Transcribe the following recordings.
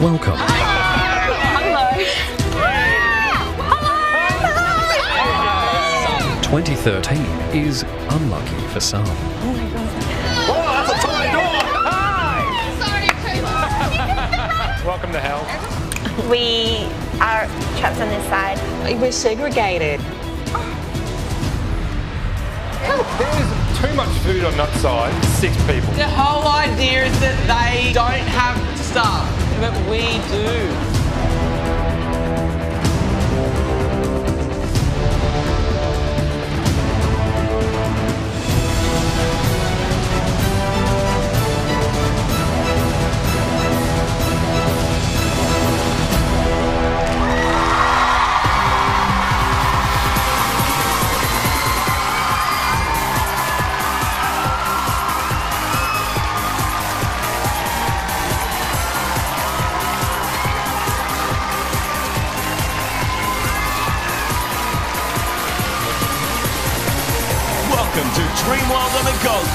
welcome. Hello. Hello. 2013 is unlucky for some. Oh my god. Oh, that's a tight door! Hi! Sorry, Welcome to hell. We are trapped on this side. We're segregated. There's too much food on that side. Six people. The whole idea is that they don't have stuff, but we do.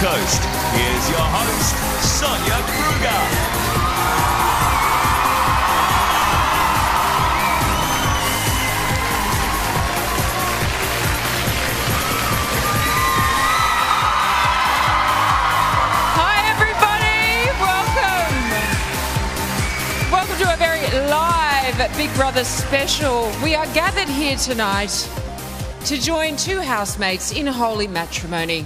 Coast. Here's your host, Sonia Kruger. Hi, everybody. Welcome. Welcome to a very live Big Brother special. We are gathered here tonight to join two housemates in holy matrimony.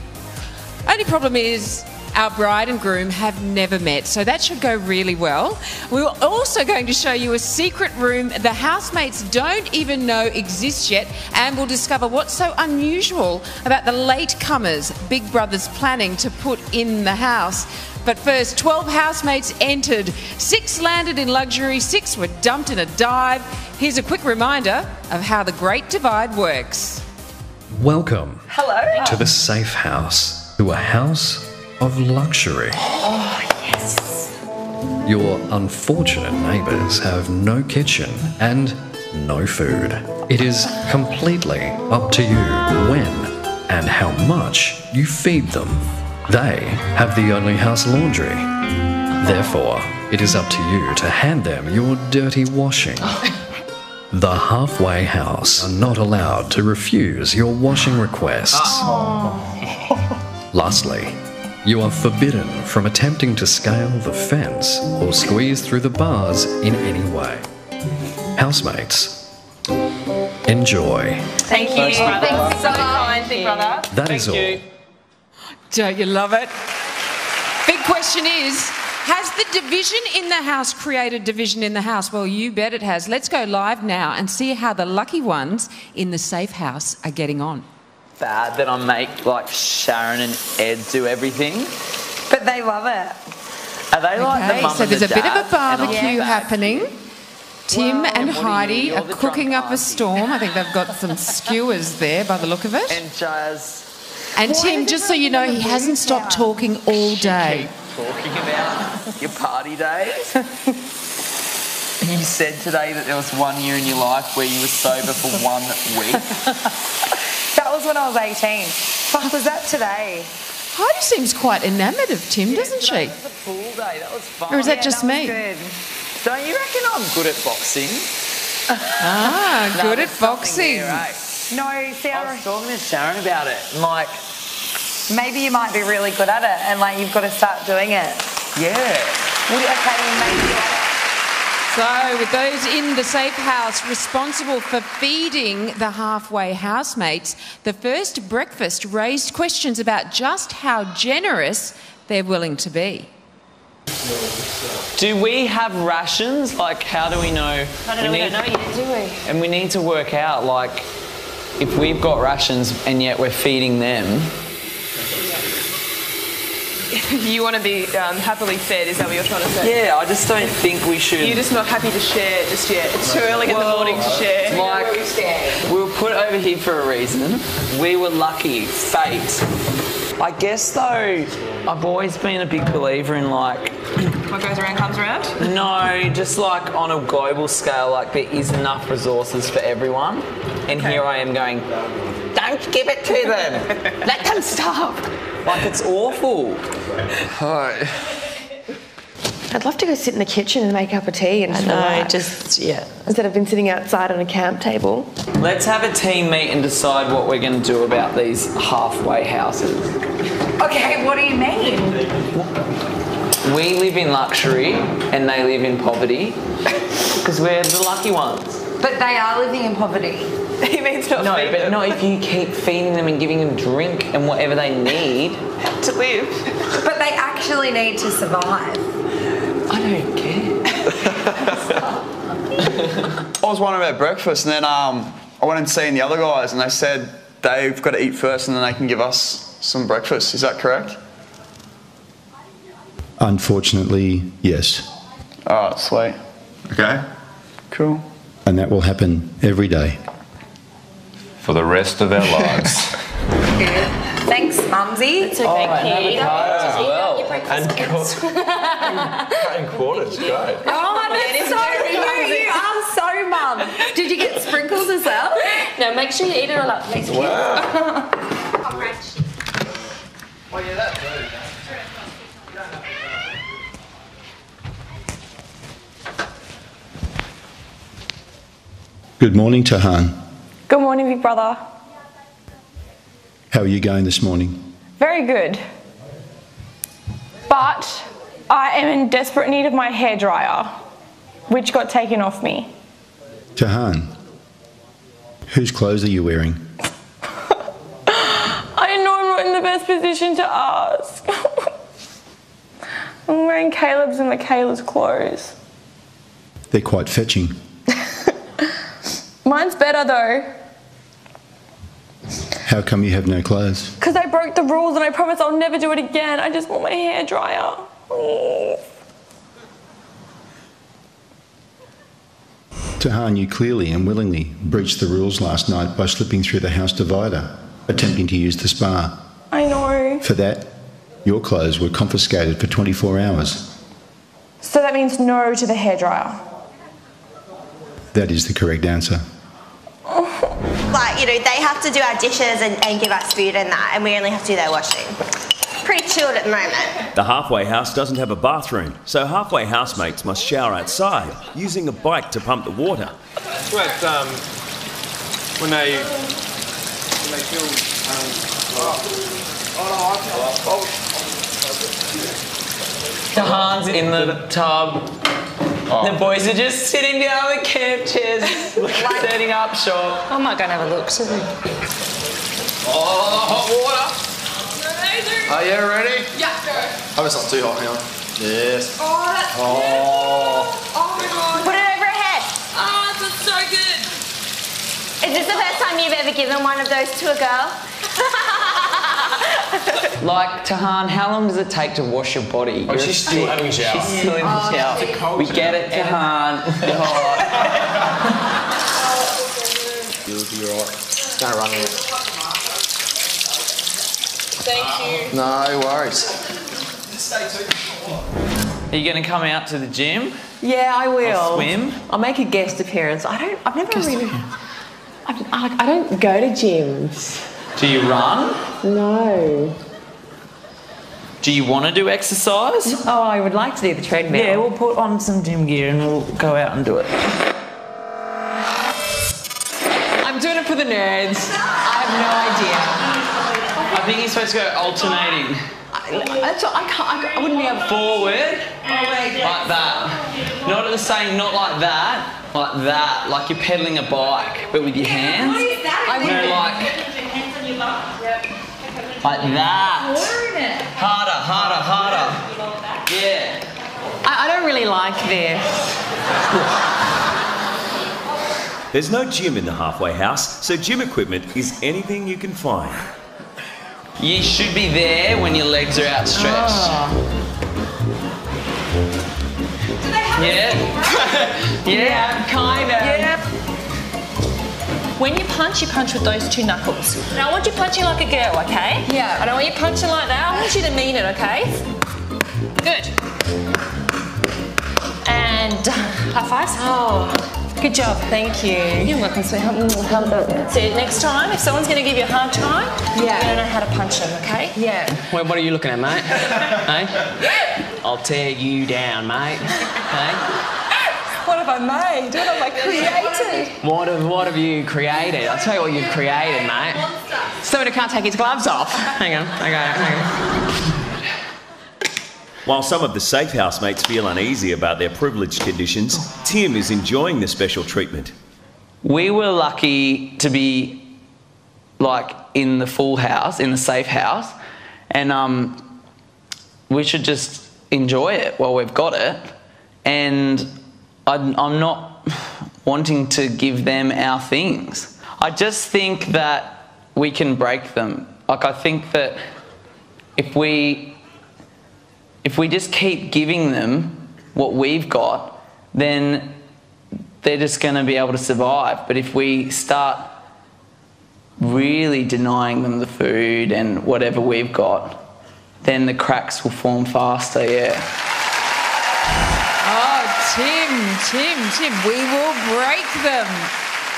Only problem is, our bride and groom have never met, so that should go really well. We're also going to show you a secret room the housemates don't even know exists yet, and we'll discover what's so unusual about the latecomers Big Brother's planning to put in the house. But first, 12 housemates entered, six landed in luxury, six were dumped in a dive. Here's a quick reminder of how the Great Divide works. Welcome Hello. to the safe house, to a house of luxury. Oh, yes. Your unfortunate neighbours have no kitchen and no food. It is completely up to you when and how much you feed them. They have the only house laundry. Therefore, it is up to you to hand them your dirty washing. The halfway house are not allowed to refuse your washing requests. Oh. Lastly, you are forbidden from attempting to scale the fence or squeeze through the bars in any way. Housemates, enjoy. Thank you, brother. So kind, big brother. That is all. Don't you love it? Big question is Has the division in the house created division in the house? Well, you bet it has. Let's go live now and see how the lucky ones in the safe house are getting on. Bad that I make like Sharon and Ed do everything. But they love it. Are they like the Okay, mum so there's the a bit of a barbecue happening. Tim Well, and are? Heidi You're are cooking up a storm. I think they've got some skewers there by the look of it. And Jazz And Tim, just so you know, he hasn't stopped talking all day. talking about your party days. you said today that there was one year in your life where you were sober for one week. That was when I was 18. Fuck, was that today? Heidi seems quite enamoured of Tim, doesn't she? That was a pool day. That was fun. Or is that Yeah, just that me? Good. Don't you reckon I'm good at boxing? Ah, That good at boxing. there, eh? No, see, I I was talking to Sharon about it. and Like, maybe you might be really good at it, and like you've got to start doing it. yeah. Would- Okay, maybe. So, with those in the safe house responsible for feeding the halfway housemates, the first breakfast raised questions about just how generous they're willing to be. Do we have rations? Like, how do we know? I don't know. We don't know yet, do we? And we need to work out, like, if we've got rations and yet we're feeding them. You want to be um, happily fed, is that what you're trying to say? Yeah, I just don't think we should. You're just not happy to share just yet. It's too early in the morning to share. Like, we were put over here for a reason. We were lucky. Fate. I guess though, I've always been a big believer in like, What goes around comes around. no, just like on a global scale, like there is enough resources for everyone. And here I am going, don't give it to them. Let them stop. Like it's awful. Hi. I'd love to go sit in the kitchen and make up a tea and I know, relax. just, yeah. Instead of been sitting outside on a camp table. Let's have a team meet and decide what we're going to do about these halfway houses. Okay, what do you mean? We live in luxury and they live in poverty because we're the lucky ones. But they are living in poverty. he means not No, feed but them not if you keep feeding them and giving them drink and whatever they need. to live. But they actually need to survive. I don't care. I was wondering about breakfast, and then um, I went and seen the other guys, and they said they've got to eat first, and then they can give us some breakfast. Is that correct? Unfortunately, yes. All right, sweet. Okay. Cool. And that will happen every day. For the rest of our lives. Thanks, Mumsy. It's okay, oh, kid. Ah, as well. and cutting quarters, great. Oh, that's so cute. You are so mum. Did you get sprinkles as well? No, make sure you eat it all up. Thanks, Wow. Oh, good morning, Tahan. Good morning, Big Brother. How are you going this morning? Very good. But I am in desperate need of my hairdryer, which got taken off me. Tahan, whose clothes are you wearing? I know I'm not in the best position to ask. I'm wearing Caleb's and Michaela's clothes. They're quite fetching. Mine's better though, How come you have no clothes? because I broke the rules and I promise I'll never do it again. I just want my hair dryer. Please. Tahan, you clearly and willingly breached the rules last night by slipping through the house divider, attempting to use the spa. I know. For that, your clothes were confiscated for 24 hours. So that means no to the hairdryer. That is the correct answer. Like, you know, they have to do our dishes and, and give us food and that, and we only have to do their washing. Pretty chilled at the moment. The halfway house doesn't have a bathroom, so halfway housemates must shower outside using a bike to pump the water. That's what, um, when they, when they feel, Tahan's in the tub. Oh. The boys are just sitting down with camp chairs, setting up shop. I might go and have a look too. oh, hot water. Are you ready? Yeah, go. Hope it's not too hot, hang on. Yes. Oh, that's Oh. Oh my god. Put it over her head. Oh, that's so good. Is this the first time you've ever given one of those to a girl? Like Tahan, how long does it take to wash your body? Oh, You're she's still having a shower. She's still in the oh, shower. we get it, Tahan. You'll be alright. It's gonna run it. Thank you. No worries. Are you going to come out to the gym? Yeah, I will. Or swim? I'll make a guest appearance. I don't. I've never really. I've, I, I don't go to gyms. Do you run? No. Do you want to do exercise? Oh, I would like to do the treadmill. Yeah, we'll put on some gym gear and we'll go out and do it. I'm doing it for the nerds. I have no idea. I think you're supposed to go alternating. I, that's what, I can't. I, I wouldn't be able. Forward, like that. Not at the same, not like that. Like that, like you're pedaling a bike, but with your hands. I No, would. like, like that. Harder, harder, harder. Yeah. I, I don't really like this. There's no gym in the halfway house, so gym equipment is anything you can find. You should be there when your legs are outstretched. Ah. Yeah. yeah. Kind of. Yeah. When you punch, you punch with those two knuckles. Now I want you punching like a girl, okay? Yeah. I don't want you punching like that. I want you to mean it, okay? Good. And uh, high fives. Oh, good job. Thank you. You're welcome, sweetheart. Mm, mm, mm, so next time, if someone's going to give you a hard time, Yeah. you don't know how to punch them, okay? Yeah. Wait, what are you looking at, mate? hey? I'll tear you down, mate. Okay? What have I made? What have I created? What have, what have you created? I'll tell you what you've created, mate. Someone who can't take his gloves off. Hang on, hang on, hang on. While some of the safe housemates feel uneasy about their privileged conditions, Tim is enjoying the special treatment. We were lucky to be like in the full house, in the safe house, and um, we should just enjoy it while we've got it. And I'm, not wanting to give them our things. I just think that we can break them. Like I think that if we if we just keep giving them what we've got, then they're just going to be able to survive. But if we start really denying them the food and whatever we've got, then the cracks will form faster, yeah. Tim, Tim, Tim, we will break them.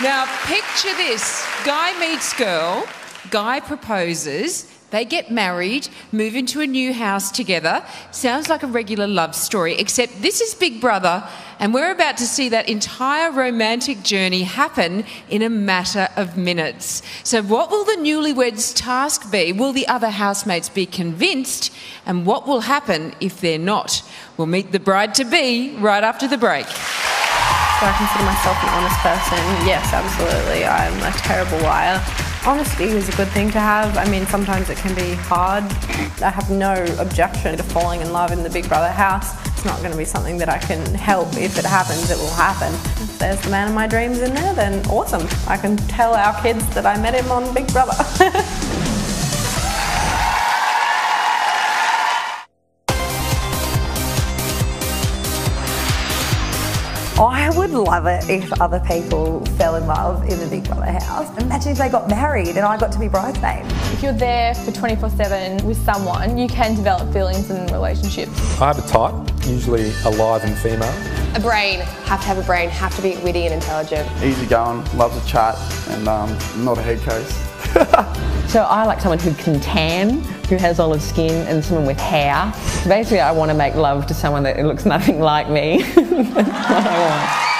Now, picture this. Guy meets girl, guy proposes, they get married, move into a new house together. Sounds like a regular love story, except this is Big Brother, and we're about to see that entire romantic journey happen in a matter of minutes. So, what will the newlyweds' task be? Will the other housemates be convinced? And what will happen if they're not? We'll meet the bride to be right after the break. Do I consider myself an honest person? Yes, absolutely. I'm a terrible liar. Honesty is a good thing to have. I mean, sometimes it can be hard. I have no objection to falling in love in the Big Brother house. It's not going to be something that I can help. If it happens, it will happen. If there's the man of my dreams in there, then awesome. I can tell our kids that I met him on Big Brother. I would love it if other people fell in love in the Big Brother house. Imagine if they got married and I got to be bridesmaid. If you're there for 24 7 with someone, you can develop feelings and relationships. I have a type, usually alive and female. A brain, have to have a brain, have to be witty and intelligent. Easy going, loves to chat, and um, not a head case. So I like someone who can tan, who has olive skin, and someone with hair. Basically, I want to make love to someone that looks nothing like me. That's what I want.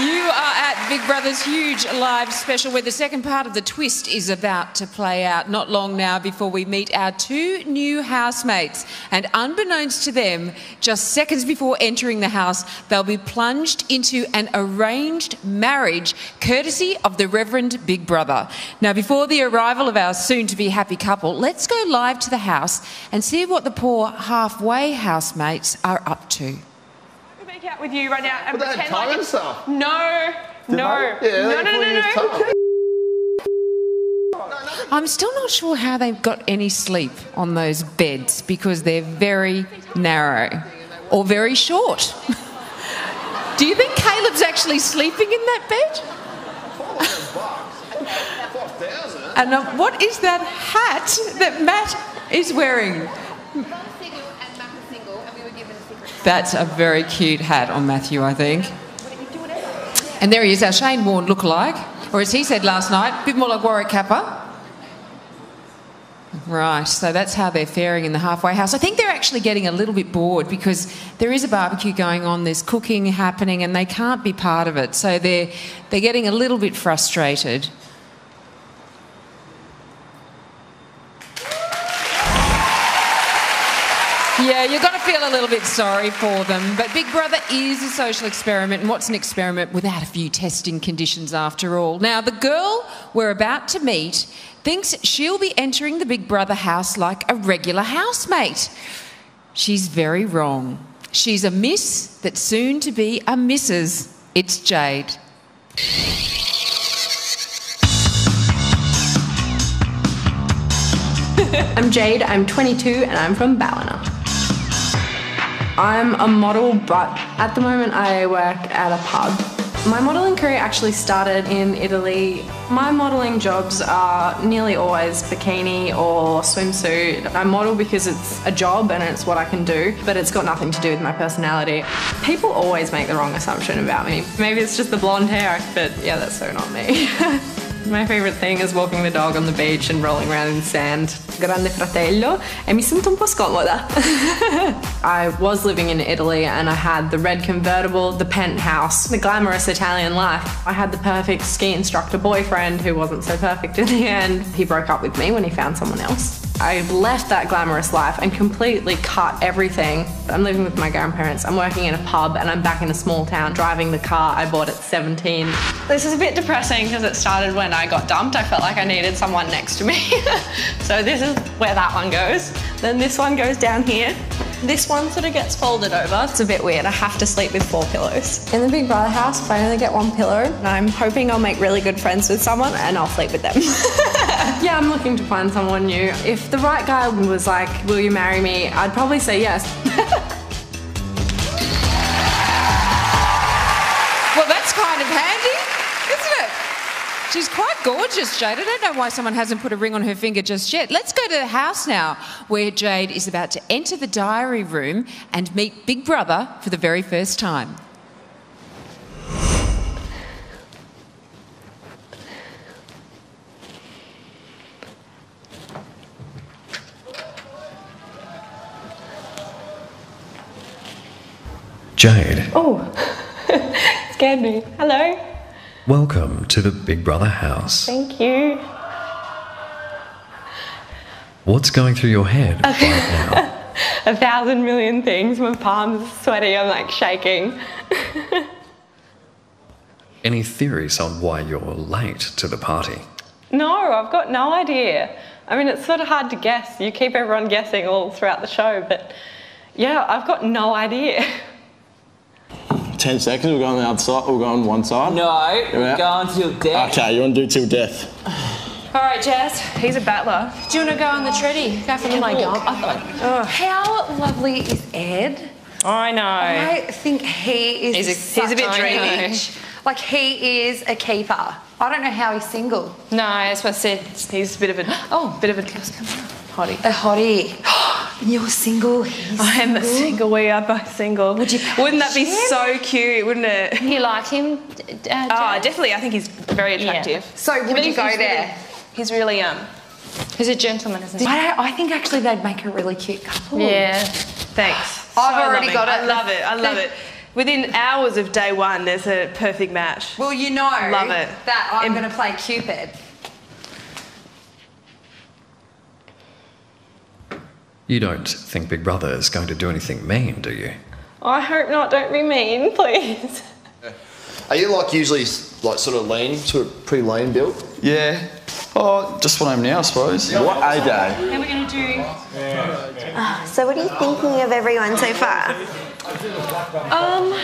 You are at Big Brother's huge live special where the second part of the twist is about to play out not long now before we meet our two new housemates. And unbeknownst to them, just seconds before entering the house, they'll be plunged into an arranged marriage courtesy of the Reverend Big Brother. Now, before the arrival of our soon to be happy couple, let's go live to the house and see what the poor halfway housemates are up to. Make out with you right now and But pretend like it's no, Did no. Yeah, no, they no, no, no, no. I'm still not sure how they've got any sleep on those beds because they're very narrow or very short. Do you think Caleb's actually sleeping in that bed? And uh, what is that hat that Matt is wearing? That's a very cute hat on Matthew, I think. And there he is, our Shane Warne lookalike. Or as he said last night, a bit more like Warwick Capper. Right, so that's how they're faring in the halfway house. I think they're actually getting a little bit bored because there is a barbecue going on, there's cooking happening, and they can't be part of it. So they're, they're getting a little bit frustrated. Yeah, you're going to feel a little bit sorry for them. But Big Brother is a social experiment, and what's an experiment without a few testing conditions after all? Now, the girl we're about to meet thinks she'll be entering the Big Brother house like a regular housemate. She's very wrong. She's a miss that's soon to be a Mrs. It's Jade. I'm Jade, I'm 22 and I'm from Ballina. I'm a model, but at the moment I work at a pub. My modelling career actually started in Italy. My modelling jobs are nearly always bikini or swimsuit. I model because it's a job and it's what I can do, but it's got nothing to do with my personality. People always make the wrong assumption about me. Maybe it's just the blonde hair, but yeah, that's so not me. My favorite thing is walking the dog on the beach and rolling around in sand. Grande fratello e mi sento un po' scomoda. I was living in Italy and I had the red convertible, the penthouse, the glamorous Italian life. I had the perfect ski instructor boyfriend who wasn't so perfect in the end. He broke up with me when he found someone else. I left that glamorous life and completely cut everything. I'm living with my grandparents, I'm working in a pub, and I'm back in a small town driving the car I bought at 17. This is a bit depressing because it started when I got dumped. I felt like I needed someone next to me. so this is where that one goes. Then this one goes down here. This one sort of gets folded over. It's a bit weird. I have to sleep with four pillows. In the Big Brother house, if I only get one pillow, I'm hoping I'll make really good friends with someone and I'll sleep with them. yeah, I'm looking to find someone new. If the right guy was like, Will you marry me? I'd probably say yes. She's quite gorgeous, Jade. I don't know why someone hasn't put a ring on her finger just yet. Let's go to the house now, where Jade is about to enter the diary room and meet Big Brother for the very first time. Jade, Oh, scared me. Hello. Welcome to the Big Brother house. Thank you. What's going through your head right now? A thousand million things. My palms are sweaty. I'm like shaking. Any theories on why you're late to the party? No, I've got no idea. I mean, it's sort of hard to guess. You keep everyone guessing all throughout the show, but yeah, I've got no idea. 10 seconds, we'll go on the other side, we'll go on one side. No, we're going till death. Okay, you want to do till death. All right, Jazz. He's a battler. Do you want to go on the treadie? Go for the Oh my walk. God. I thought. Oh. How lovely is Ed? I know. I think he is He's a- he's a bit dreamy. Like he is a keeper. I don't know how he's single. No, that's what I said. He's a bit of a oh, bit of a hottie. A hottie. You're single. He's I am single. single. We are both single. Would you? Wouldn't that be so cute? Wouldn't it? You like him? Uh, oh, definitely. I think he's very attractive. So would But you he's go really- there? He's really um. He's a gentleman, isn't he? I, don't, I think actually they'd make a really cute couple. Yeah. Thanks. I've So already loving. got it. I love it. I love it. Within hours of day one, there's a perfect match. Well, you know Love it. that I'm going to play Cupid. You don't think Big Brother is going to do anything mean, do you? I hope not. Don't be mean, please. Are you like usually like sort of lean, sort of pretty lean built? Yeah. Oh, just what I am now, I suppose. What a day. How are we going to do? Ah, so, what are you thinking of everyone so far? Um,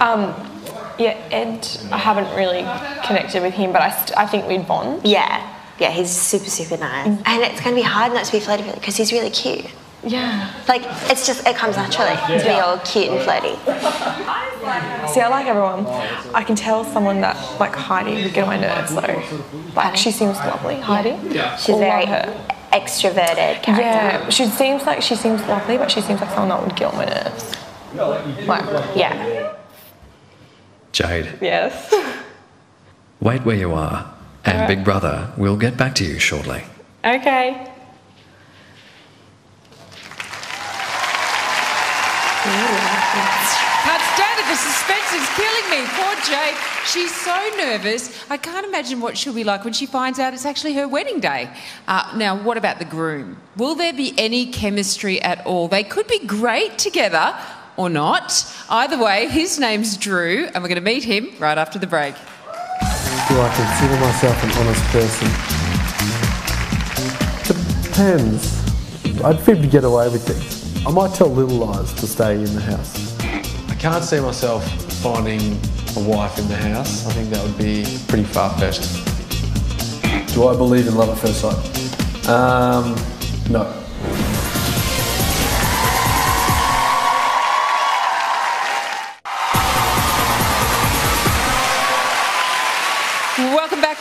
um, yeah, Ed, I haven't really connected with him, but I, st- I think we'd bond. Yeah, yeah, he's super, super nice. Mm. And it's going to be hard not to be flirty with him because he's really cute. Yeah. Like, it's just, it comes naturally to be all cute and flirty. See, I like everyone. I can tell someone that, like Heidi, would get on my nerves though. Like, she seems lovely, Heidi. Yeah. She's Love very her. extroverted character. Yeah, she seems like she seems lovely, but she seems like someone that would get on my nerves. Like, yeah. Jade, Yes. wait where you are, and Alright. Big Brother We'll get back to you shortly. Okay. Can't stand it. The suspense is killing me. Poor Jade. She's so nervous. I can't imagine what she'll be like when she finds out it's actually her wedding day. Uh, now, what about the groom? Will there be any chemistry at all? They could be great together or not. Either way, his name's Drew, and we're going to meet him right after the break. Do I consider myself an honest person? Depends. I'd fib to get away with things. I might tell little lies to stay in the house. I can't see myself finding a wife in the house. I think that would be pretty far fetched. Do I believe in love at first sight? Um, no.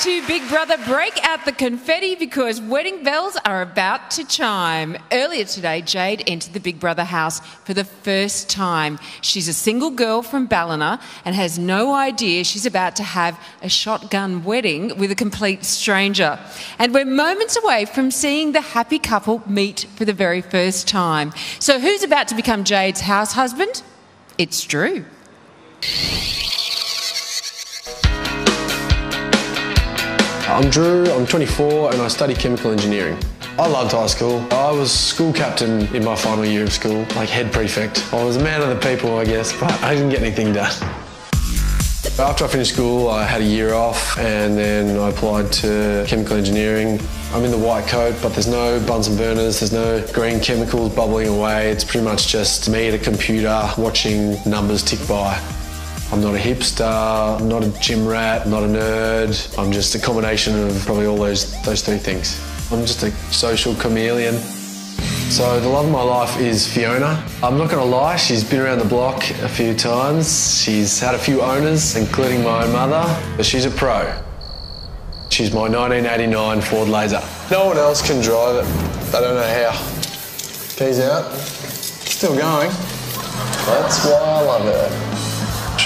To Big Brother. Break out the confetti because wedding bells are about to chime. Earlier today, Jade entered the Big Brother house for the first time. She's a single girl from Ballina and has no idea she's about to have a shotgun wedding with a complete stranger. And we're moments away from seeing the happy couple meet for the very first time. So, who's about to become Jade's house husband? It's Drew. I'm Drew, I'm 24 and I study chemical engineering. I loved high school. I was school captain in my final year of school, like head prefect. I was a man of the people, I guess, but I didn't get anything done. After I finished school, I had a year off and then I applied to chemical engineering. I'm in the white coat, but there's no Bunsen burners, there's no green chemicals bubbling away. It's pretty much just me at a computer watching numbers tick by. I'm not a hipster, I'm not a gym rat, not a nerd. I'm just a combination of probably all those, those three things. I'm just a social chameleon. So the love of my life is Fiona. I'm not to lie, she's been around the block a few times. She's had a few owners, including my own mother, but she's a pro. She's my 1989 Ford Laser. No one else can drive it. I don't know how. Keys out. Still going. That's why I love her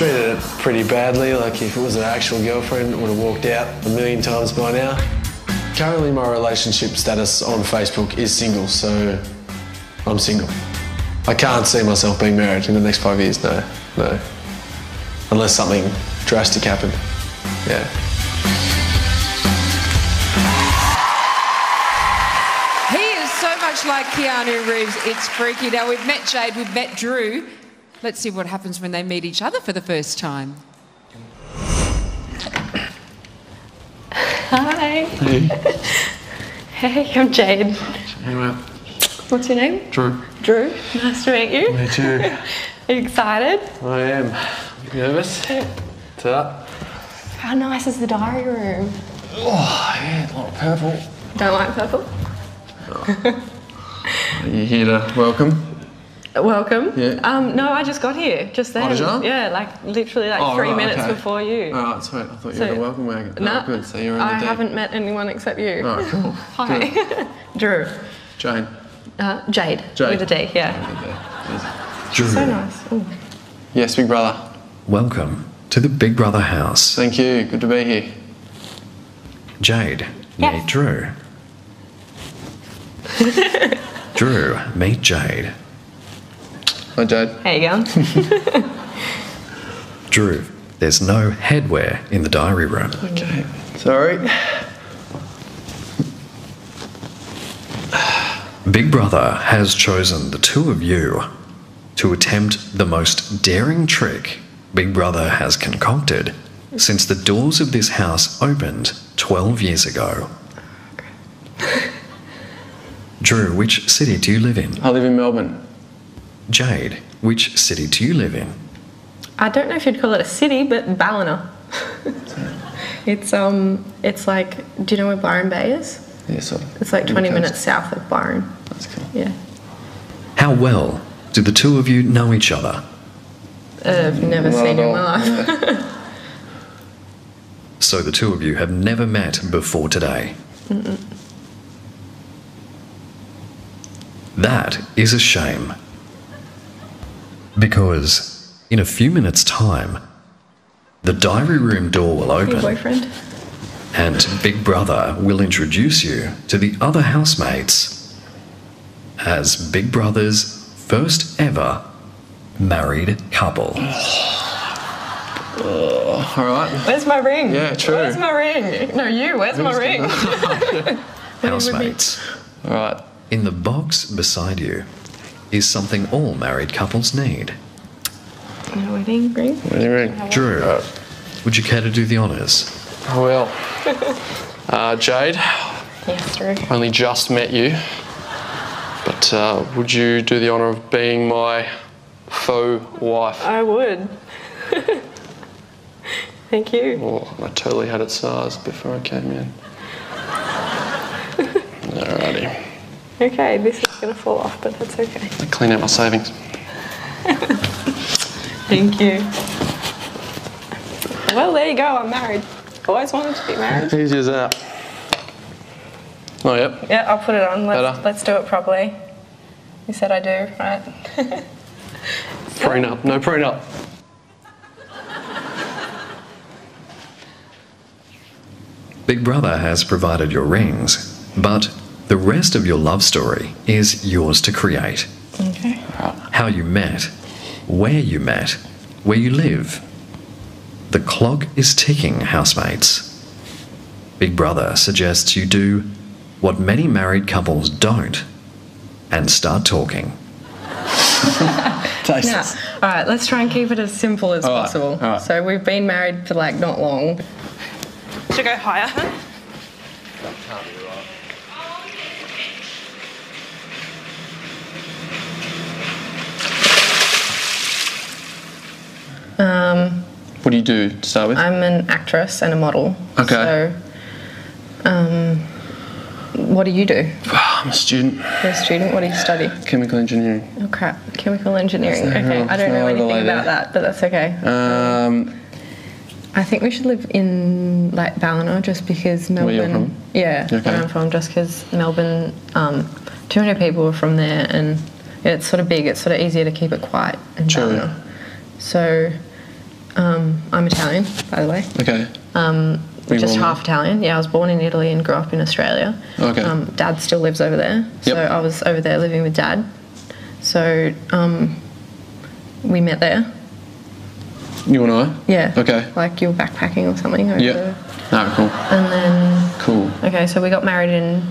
treated it pretty badly. Like if it was an actual girlfriend, would have walked out a million times by now. Currently, my relationship status on Facebook is single, so I'm single. I can't see myself being married in the next five years. No, no, unless something drastic happened. Yeah. He is so much like Keanu Reeves, it's freaky. Now, we've met Jade, we've met Drew. Let's see what happens when they meet each other for the first time. Hi. Hey. Hey, I'm Jade. Anyway, What's your name? Drew. Drew. Nice to meet you. Me too. Are you excited? I am. Nervous? What's up? How nice is the diary room? Oh, yeah, a lot of purple. Don't like purple? Are you here to welcome? Welcome. Yeah. Um, no, I just got here just then. Oh, did you? Yeah, like literally like Oh, three right, minutes okay. before you. Oh, right, sweet. I thought you So- were the welcome wagon. No, oh, good. So you're in I the deep. haven't met anyone except you. Oh, cool. Hi. Drew. Jane. Uh, Jade. Jade. With a D, yeah. Drew, So nice. Ooh. Yes, big brother. welcome to the Big Brother house. Thank you. Good to be here. Jade, meet Drew. Drew, meet Jade. Hi, Jade. How you going? Drew, there's no headwear in the diary room. Okay. Sorry. Big Brother has chosen the two of you to attempt the most daring trick Big Brother has concocted since the doors of this house opened 12 years ago. Drew, which city do you live in? I live in Melbourne. Jade, which city do you live in? I don't know if you'd call it a city, but Ballina. it's um, it's like, do you know where Byron Bay is? Yeah, sort of. It's like 20 minutes south of Byron. That's cool. Yeah. How well do the two of you know each other? Uh, I've never Not seen at you in my life. So the two of you have never met before today. Mm-mm. That is a shame. Because in a few minutes' time, the diary room door will Your open boyfriend? and Big Brother will introduce you to the other housemates as Big Brother's first ever married couple. Oh, all right. Where's my ring? Yeah, true. Where's my ring? No, you. Where's my ring? Housemates. All right. In the box beside you is something all married couples need. My wedding ring? Wedding ring. Drew, would you care to do the honours? I will. Uh, Jade, Yes, Drew. only just met you, but uh, would you do the honour of being my faux wife? I would. Thank you. Oh, I totally had it sized before I came in. Alrighty. Okay, this is gonna fall off, but that's okay. I clean out my savings. Thank you. Well, there you go. I'm married. Always wanted to be married. Easy as that. Oh, yep. Yeah, I'll put it on. Let's, Better. let's do it properly. You said I do, right? Prenup. No prenup. Big Brother has provided your rings, but the rest of your love story is yours to create. Okay. How you met, where you met, where you live. The clock is ticking, housemates. Big Brother suggests you do what many married couples don't and start talking. Now, all right, let's try and keep it as simple as All right, possible. all right. So we've been married for like not long. Should I go higher? Um, What do you do to start with? I'm an actress and a model. Okay. So, um, what do you do? I'm a student. You're a student. What do you study? Chemical engineering. Oh crap, chemical engineering. No Okay, I don't no know anything about that, but that's okay. Um, I think we should live in like Ballina just because Melbourne. Where you're from? Yeah, Okay. where I'm from, just because Melbourne, um, 200 people are from there, and it's sort of big. It's sort of easier to keep it quiet in True. Ballina. So, um, I'm Italian, by the way. okay. Um, just half Italian. Yeah, I was born in Italy and grew up in Australia. Okay. Um, dad still lives over there, so I was over there living with dad. So um, we met there. You and I? Yeah. Okay. Like you were backpacking or something. Yeah. there. No, cool. And then Cool. okay, so we got married in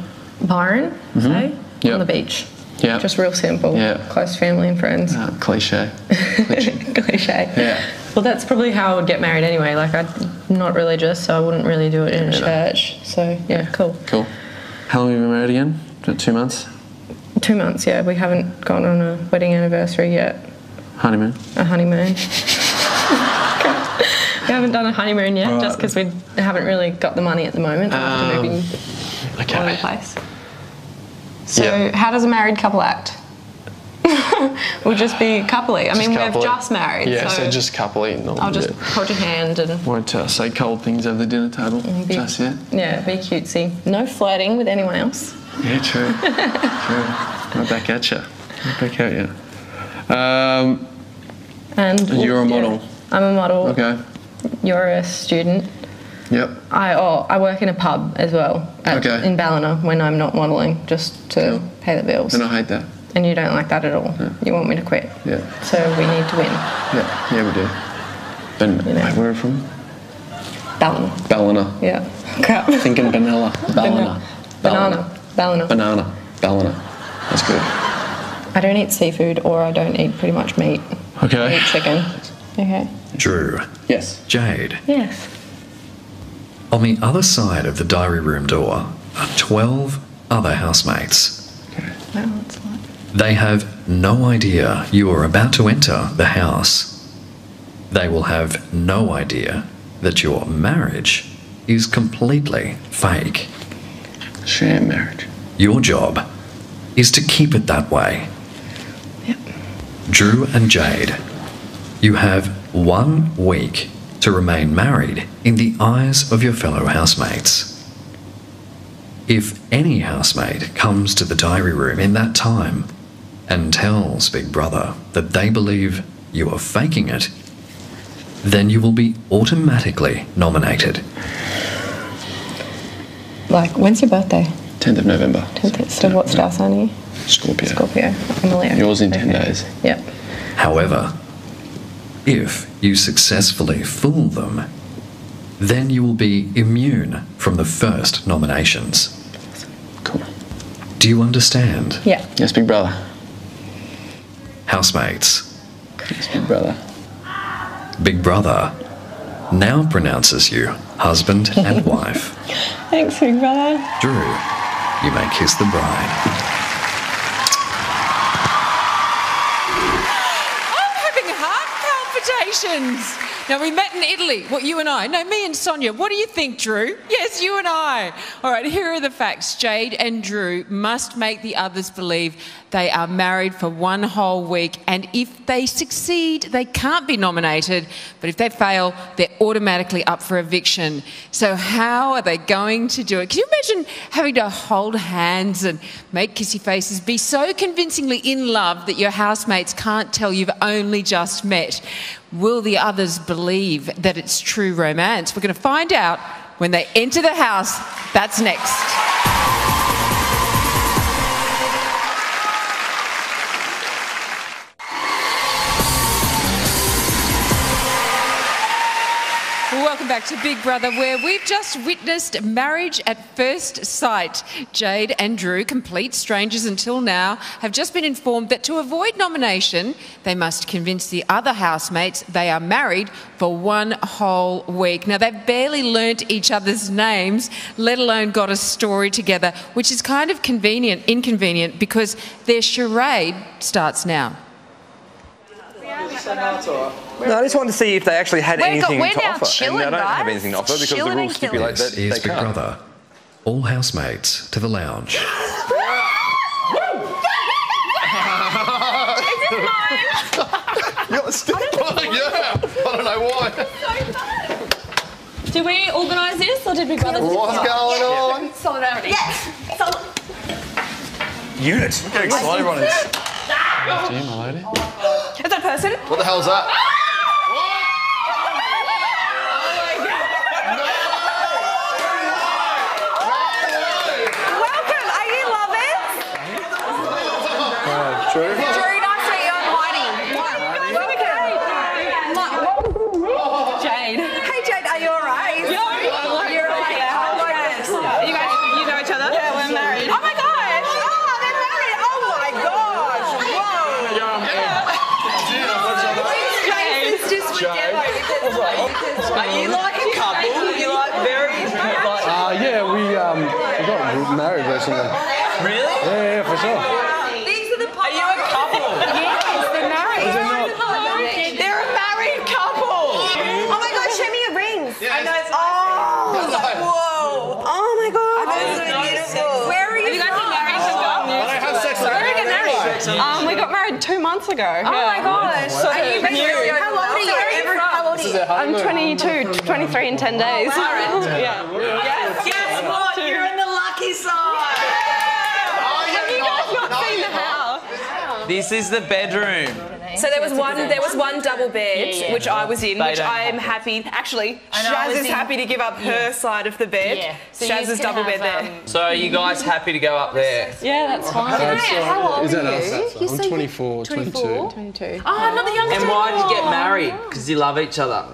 Byron, Mhm. say, Yep. on the beach. Yeah. Just real simple. Yeah. Close family and friends. Ah, cliche. Cliche. Yeah. Well, that's probably how I would get married anyway. Like, I'm not religious, so I wouldn't really do it in a church. So, yeah, cool. Cool. How long have you been married again? Two months? Two months, yeah. We haven't gone on a wedding anniversary yet. Honeymoon? A honeymoon. we haven't done a honeymoon yet, Right. just because we haven't really got the money at the moment after Um, moving okay. all over the place. So, Yeah. how does a married couple act? we'll just be coupley. I mean, Just we've couple-y. just married. Yeah, so, so just coupley. I'll just yeah. hold your hand and Won't uh, say cold things over the dinner table be- just yet. yeah, be cutesy. No flirting with anyone else. Yeah, true. true. Right back at you. Right back at you. Um, And you're a yeah, model? I'm a model. okay. You're a student. Yep. I oh, I work in a pub as well at, Okay. in Ballina when I'm not modelling, just to pay the bills. And I hate that. And you don't like that at all. You want me to quit. Yeah. So we need to win. Yeah. Yeah, we do. Ben, wait, where are you from? Ballina. Ballina. Yeah. Crap. Thinking vanilla. Ballina. Banana. Ballina. Banana. Ballina. That's good. I don't eat seafood or I don't eat pretty much meat. Okay. I Okay. eat chicken. Okay. Drew. Yes. Jade. Yes. On the other side of the diary room door are 12 other housemates. Wow, that's a lot. They have no idea you are about to enter the house. They will have no idea that your marriage is completely fake. Sham marriage. Your job is to keep it that way. Yep. Drew and Jade, you have one week to remain married in the eyes of your fellow housemates. If any housemate comes to the diary room in that time and tells Big Brother that they believe you are faking it, then you will be automatically nominated. Like, when's your birthday? 10th of November. 10th. So what star sign are you? Scorpio. Scorpio. I'm a Leo. Yours in 10 days. Yeah. However, if you successfully fool them, then you will be immune from the first nominations. Cool. Do you understand? Yeah. Yes, big brother. Housemates, Yes, big brother. Big Brother now pronounces you husband and wife. Thanks, Big Brother. Drew, you may kiss the bride. Palpitations. Now, we met in Italy. What, you and I? No, me and Sonia. What do you think, Drew? Yes, you and I. All right, here are the facts. Jade and Drew must make the others believe They are married for one whole week, and if they succeed, they can't be nominated. But if they fail, they're automatically up for eviction. So, how are they going to do it? Can you imagine having to hold hands and make kissy faces, be so convincingly in love that your housemates can't tell you've only just met? Will the others believe that it's true romance? We're going to find out when they enter the house. That's next. Welcome back to Big Brother, where we've just witnessed marriage at first sight. Jade and Drew, complete strangers until now, have just been informed that to avoid nomination, they must convince the other housemates they are married for one whole week. Now, they've barely learnt each other's names, let alone got a story together, which is kind of convenient, inconvenient, because their charade starts now. Um, no, I just wanted to see if they actually had We're go- anything we're to now offer. chilling, and they don't have guys. anything to offer because Chilling the and rules stipulate killing. that they is Big can't. Brother. All housemates to the lounge. You got the stick? yeah. I don't know why. Did we organise this or did Big Brother? What's going on? Solidarity. Yes. Unit. We're getting excited on this. Gee, my lady. Is that a person? What the hell's that? Welcome. Are you lovers? Uh, true. Drew, nice to meet you. I'm Heidi. Jade. Hey Jade, are you alright? Yeah. You're alright. Yeah. Oh my goodness. You guys, you know each other? Yeah, we're married. Oh my gosh. Oh, they're married. Oh my gosh. Whoa. James is just with Devo because Are you like a couple? You like very like. Uh, yeah, we um, we got married recently. Really? Yeah, yeah, for sure. These are the Are you a couple? Yes, they're married. Is it not? They're a married couple. Oh my god, show me your rings. I know. Oh, whoa. Oh my god. Those are beautiful. Where are you, you guys from? been married as well? have sex Where did we get married? Um, we got married two months ago. Oh my gosh. So Are you new. How old are you? How old are you? I'm 22, 23 in 10 days. Oh, yeah. Yes. Guess what? You're in the lucky side. Have you guys not seen the house? This is the bedroom. So there was one. There was one double bed, which I was in, They which I am happy. Actually, I know, I Shaz is in- happy to give up her side of the bed. Yeah. So Shaz is double have, bed there. um, So are you guys happy to go up there? Yeah, that's fine. How old Is are that you? us? I'm 24, 22. 22. Oh, I'm not the youngest. And why did you get married? Because you love each other.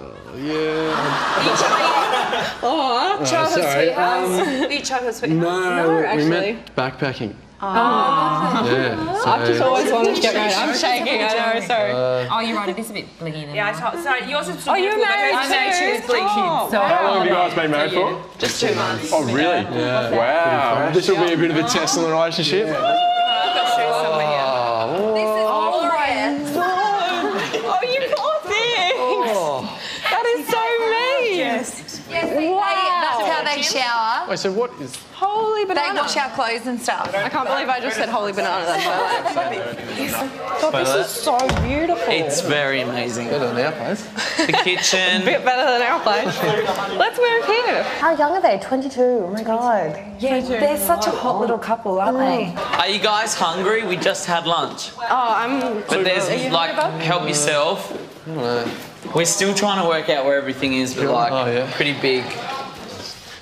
Oh, childhood sorry, sweethearts. Each other sweethearts. No, we actually. met backpacking. Oh. Yeah. So, I've just always wanted to get married. I'm shaking, I know, sorry. Uh, Oh, you're right. It is a bit blingy. Yeah, I told. Sorry, yours is. Oh, you're married I know she was too? bleaching. So How long have you guys been married for? Just two months. Oh, really? Yeah. Wow. This will be a bit of a test on the relationship. Shower. Wait, so what is... Holy They banana. wash our clothes and stuff. I can't believe I just said holy banana. That's so God, this is so beautiful. It's very amazing. Better than our place. The kitchen. bit better than our place. Let's move here. How young are they? 22. Oh my god. Yeah, they're such a hot little couple, aren't they? Mm. Are you guys hungry? We just had lunch. Oh, I'm. But there's Are you like hungry, help yourself. I don't know. We're still trying to work out where everything is, but like Oh, yeah. pretty big.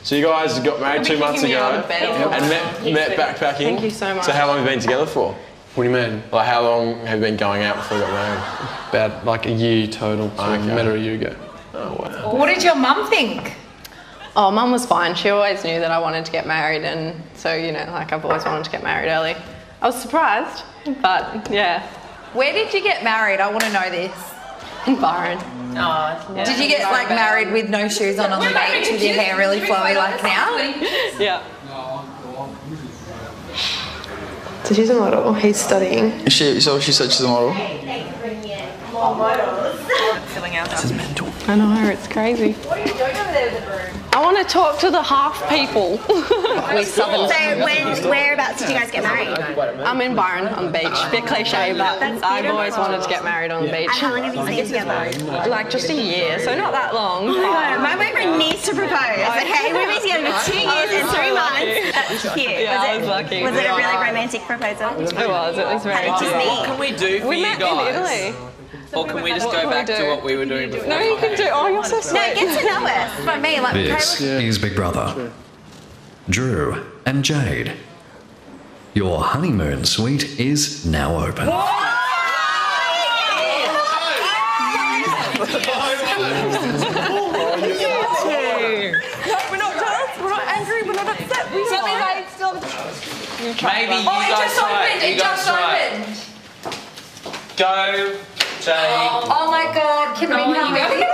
So you guys got married two months kicking me ago out of bed. and met, met backpacking. Thank you so much. So how long have you been together for? What do you mean? Like how long have you been going out before you got married? About like a year total. So we met her a year ago. Oh wow. What did your mum think? Oh, mum was fine. She always knew that I wanted to get married, and so you know, like I've always wanted to get married early. I was surprised, but yeah, Where did you get married? I want to know this. In Byron. Oh, Did you get like married with no shoes on on the beach with your hair really flowy like now? Yeah. So she's a model. He's studying. She, so she said she's a model. Filling out. This is mental. I know it's crazy. What are you doing over there with the broom? I want to talk to the half people. we southern. So when, whereabouts did you guys get married? I'm in Byron on the beach. Bit cliche, but I've always wanted to get married on the beach. And how long have you been together? Like just a year, so not that long. Oh my god, my boyfriend needs to propose. Okay, we've been together for two years and three months. That's cute. Yeah, was I it, was lucky. Was it a really romantic proposal? It was. It was very. How did you meet? What can we do for We you met in Italy. Or can we just What go can we back to do? what we were doing before? No, you can do. Oh, you're so sweet. No, get to know us. For me, like, This is Big Brother. Drew and Jade. Your honeymoon suite is now open. No, we're not jealous. We're not angry. We're not upset. We So are. means I still. Maybe oh, you oh, it guys just try opened. it. It You guys just try it. opened. Go, Jay. Oh my god, can we have oh! it?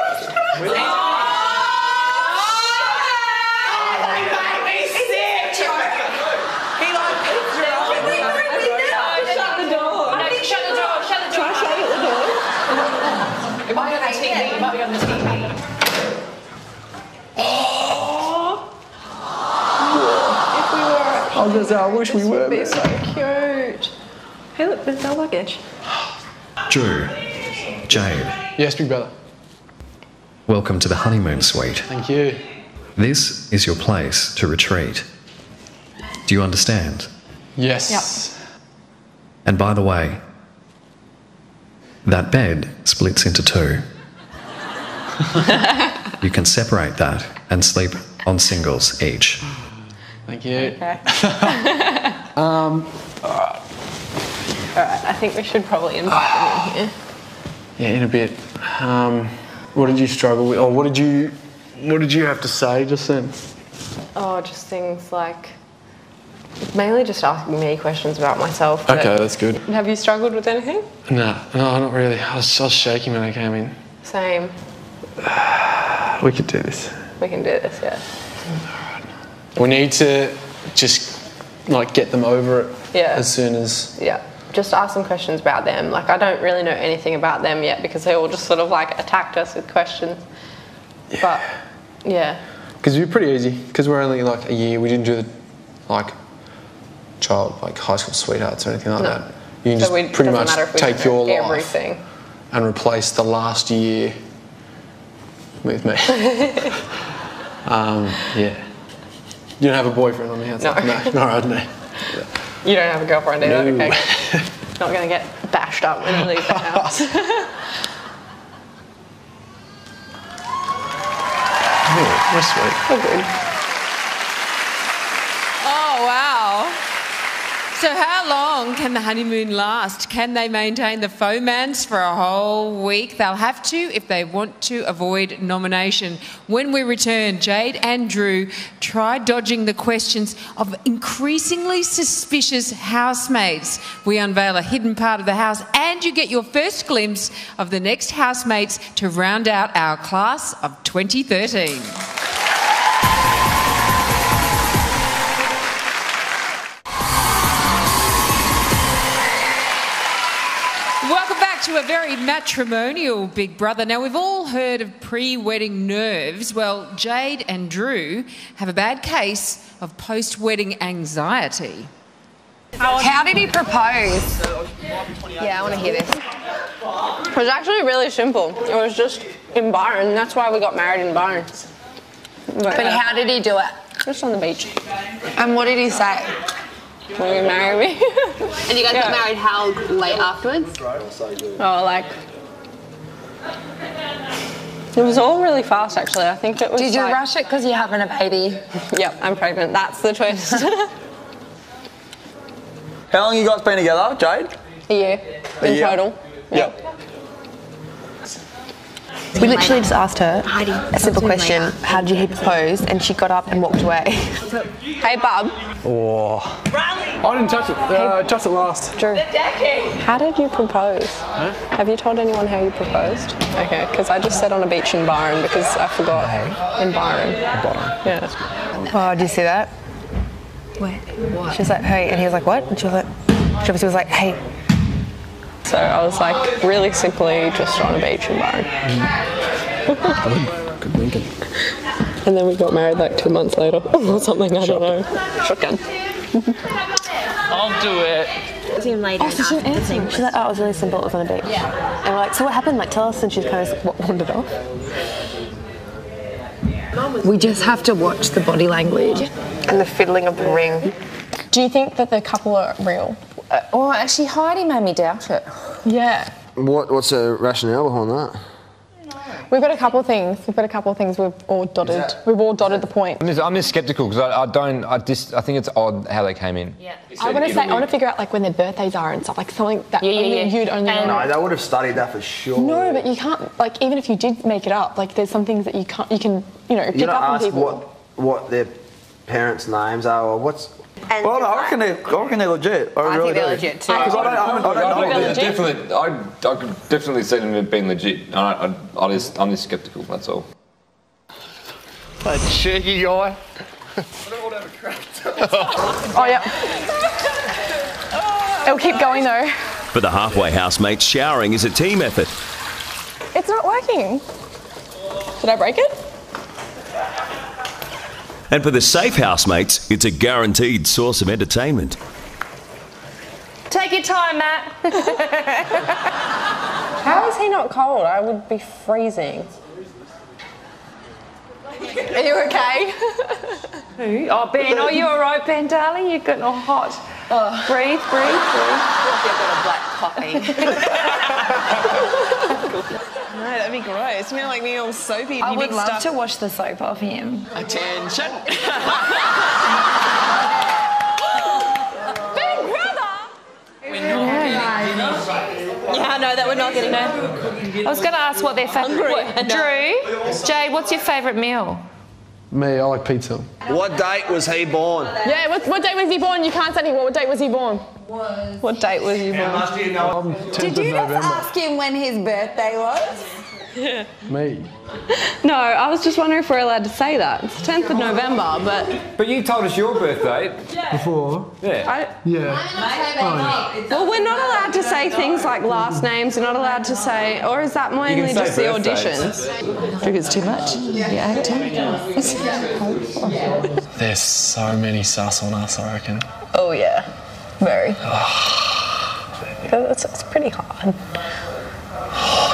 Shut the door. No, shut the door. Shut the door. Try shutting the door. It might be on the oh, TV. It might be on the TV. If we were, I was gonna I wish we were. This would be so cute. Hey, look, there's our luggage. Drew, Jade, Yes, big brother. welcome to the honeymoon suite. Thank you. This is your place to retreat. Do you understand? Yes. Yep. And by the way, that bed splits into two. you can separate that and sleep on singles each. Thank you. Okay. Um, All right, I think we should probably invite them in here. Yeah, in a bit. Um, what did you struggle with? Or what did you, what did you have to say just then? Oh, just things like mainly just asking me questions about myself. Okay, that's good. Have you struggled with anything? No, no, not really. I was, I was shaking when I came in. Same. We could do this. We can do this, yeah. All right. We need to just like get them over it Yeah. as soon as. Yeah. Just ask some questions about them. Like I don't really know anything about them yet because they all just sort of like attacked us with questions. But yeah. Because it'd be pretty easy. Because we're only like a year. We didn't do the like child like high school sweethearts or anything like No. that. You can So just we- pretty much matter if we take your life everything. and replace the last year with me. um, yeah. You don't have a boyfriend on the outside? No. No. Right, no. You don't have a girlfriend either, No. okay? Not gonna get bashed up when I leave the house. Oh, we're sweet. Oh, good. Oh, wow. So, how long can the honeymoon last? Can they maintain the fomance for a whole week? They'll have to if they want to avoid nomination. When we return, Jade and Drew try dodging the questions of increasingly suspicious housemates. We unveil a hidden part of the house, and you get your first glimpse of the next housemates to round out our class of 2013. To a very matrimonial Big Brother. Now, we've all heard of pre wedding nerves. Well, Jade and Drew have a bad case of post wedding anxiety. How did he propose? Yeah, I want to hear this. It was actually really simple. It was just in Byron. That's why we got married in Byron. But uh, how did he do it? Just on the beach. And what did he say? Will you marry me? And you guys Yeah. got married how late afterwards? Oh, like. It was all really fast, actually. I think it was. Did you like- rush it because you're having a baby? Yep, I'm pregnant. That's the twist. How long you guys been together, Jade? a year A in year? total. Yep. We literally just asked her a simple question How did you propose? And she got up and walked away. hey, bub. Oh. I didn't touch it. Uh, I touched it last. Drew, how did you propose? Have you told anyone how you proposed? Okay, because I just said on a beach in Byron because I forgot. In Byron. Byron. Yeah. Oh, do you see that? Wait. What? She was like, hey. And he was like, what? And she was like, she obviously was like, hey. So I was like, really simply just on a beach in Byron. Good. Good thinking. And then we got married like two months later or something, I don't know. Shotgun. I'll do it. Team later. Oh, so she didn't answer. She's like, oh, it was really simple. It was on a beach. Yeah. And we're like, so what happened? Like, tell us. And she's kind of wa- wandered off. We just have to watch the body language and the fiddling of the ring. Do you think that the couple are real? Uh, well, actually, Heidi made me doubt it. Yeah. What, what's the rationale behind that? We've got a couple of things. We've got a couple of things we've all dotted. We've all dotted the point. I'm just, I'm just skeptical because I, I don't. I just. I think it's odd how they came in. Yeah. I want to say, I want to figure out like when their birthdays are and stuff, like something that Yeah, yeah, only yeah. you'd only know. No, they would have studied that for sure. No, but you can't. Like even if you did make it up, like there's some things that you can't. You can, you know, pick You up not on ask people. what what their parents' names are or what's. Well, no, I reckon they're, I reckon they're legit. I, I really think they're do. legit too. Because I don't, I don't, I don't know. They're definitely. I, I could definitely see them being legit. I, I, I just, I'm just skeptical. That's all. A cheeky guy. Oh yeah. It'll keep going though. For the halfway housemates, showering is a team effort. It's not working. Did I break it? And for the safe housemates, it's a guaranteed source of entertainment. Take your time, Matt. How is he not cold? I would be freezing. Are you okay? Who? Oh, Ben, are you alright, Ben, darling? You're getting all hot. Oh. Breathe, breathe, breathe. I've got a black coffee. no, that'd be gross. Smell like me all soapy. I would love up- to wash the soap off him. Attention. Big brother. Yeah, no, that we're not getting in I was going to ask what their favourite. Drew, Jade, what's your favourite meal? Me, I like pizza. What date was he born? Yeah. What, what date was he born? You can't say anymore. What date was he born? What date was you born? Um, Did you just ask him when his birthday was? Me. No, I was just wondering if we're allowed to say that. It's the 10th of November, but But you told us your birthday. Before? Yeah. I, Yeah. well, we're not allowed to say things like last names. You're not allowed to say, or is that mainly say just the birthdays. auditions? Think it's too much? You're acting. There's so many sus on us, I reckon. Oh yeah, very. Ah. Oh, it's, it's pretty hard.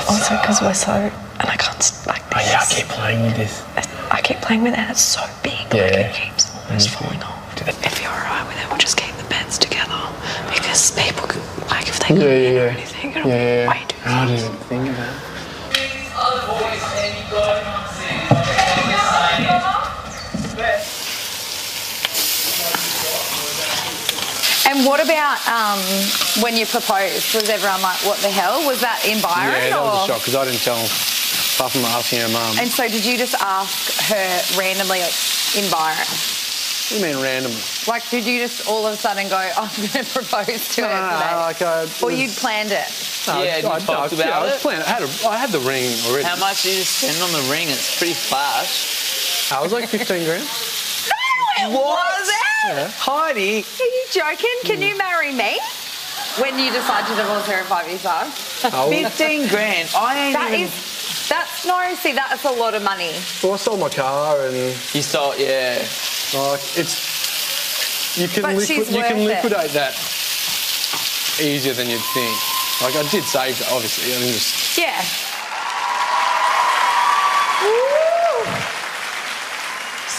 Also, because we're so, and I can't like Oh, yeah, I keep playing with this. I keep playing with it. and It's so big. Yeah. Like it keeps almost mm-hmm. falling off. If you're alright with it, we'll just keep the beds together because people, can, like, if they Yeah, yeah, yeah. anything, Yeah, it'll yeah, yeah. way too I didn't even think of that. And what about um, when you proposed? Was everyone like, what the hell? Was that in Byron? Yeah, that or? was a shock because I didn't tell him. Apart from asking her mum. And so did you just ask her randomly like, in Byron? What do you mean randomly? Like, did you just all of a sudden go, I'm going to propose to No, her no, today? no, like I. or you'd planned it? No, Yeah, you I, talked I, yeah, about I was it. planning. I had, a, I had the ring already. How much did you spend on the ring? It's pretty flash. I was like 15 grand. It was it? Yeah. Heidi. Are you joking? Can you marry me? When you decide to divorce her in five years' time? Oh. 15 grand. I ain't That even. is, that's, no, see, that's a lot of money. Well, I sold my car and You saw, yeah. like it's you can But liqui- she's you can worth it. liquidate that easier than you'd think. Like I did save that, obviously. I didn't just Yeah.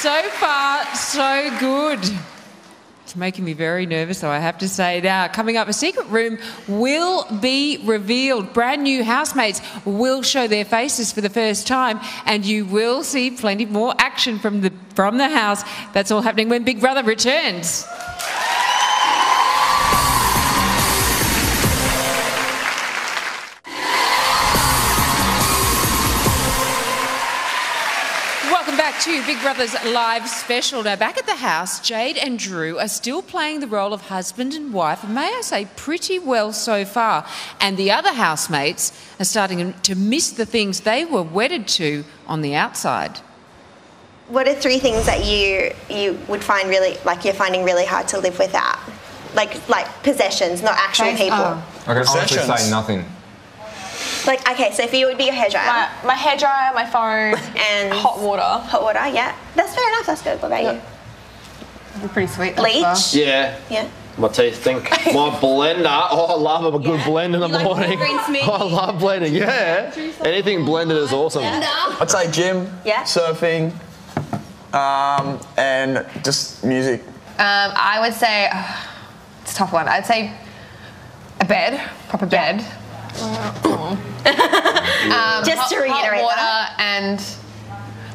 So far, so good. It's making me very nervous, though, I have to say. Now, coming up, a secret room will be revealed. Brand new housemates will show their faces for the first time, and you will see plenty more action from the, from the house. That's all happening when Big Brother returns. Back to Big Brother's live special. Now, back at the house, Jade and Drew are still playing the role of husband and wife, and may I say, pretty well so far. And the other housemates are starting to miss the things they were wedded to on the outside. What are three things that you you would find really like you're finding really hard to live without? Like like possessions, not actual people. Uh, I can honestly say nothing. Like, okay, so for you, it would be your hairdryer. My, my hairdryer, my phone, and hot water. Hot water, yeah. That's fair enough. That's good. What about you? You're pretty sweet. Bleach. Yeah. Yeah. My teeth think. My blender. Oh, I love a good blend in the like morning. green smoothie? I love blending. Yeah. Anything blended is awesome. I'd say gym, Yeah. surfing, um, and just music. Um, I would say it's a tough one. I'd say a bed, proper bed. um, Just to hot- hot reiterate water that. and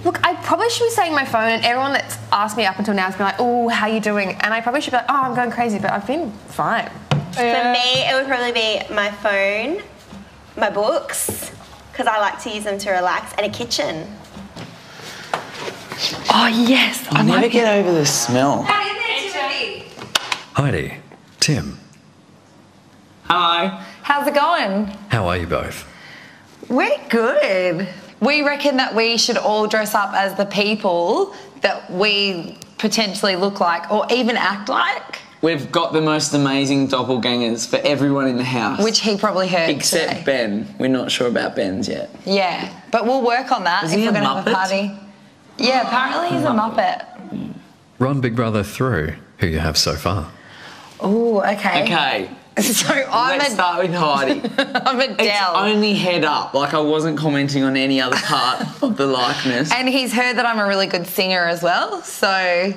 look, I probably should be saying my phone, and everyone that's asked me up until now has been like, "Oh, how you doing?" And I probably should be like, "Oh, I'm going crazy," but I've been fine. For me, it would probably be my phone, my books, because I like to use them to relax, and a kitchen. Oh yes, I never get over the smell. Heidi, Tim, Hello. How's it going? how are you both? We're good. We reckon that we should all dress up as the people that we potentially look like or even act like, We've got the most amazing doppelgangers for everyone in the house. which he probably heard Except today. Ben. We're not sure about Ben's yet. Yeah, but we'll work on that Is if we're going to have a party. Yeah, apparently he's a Muppet. Run Big Brother through who you have so far. Oh, okay. Okay. So I'm Let's a, start with Heidi. I'm a It's only head up. Like I wasn't commenting on any other part of the likeness. And he's heard that I'm a really good singer as well, so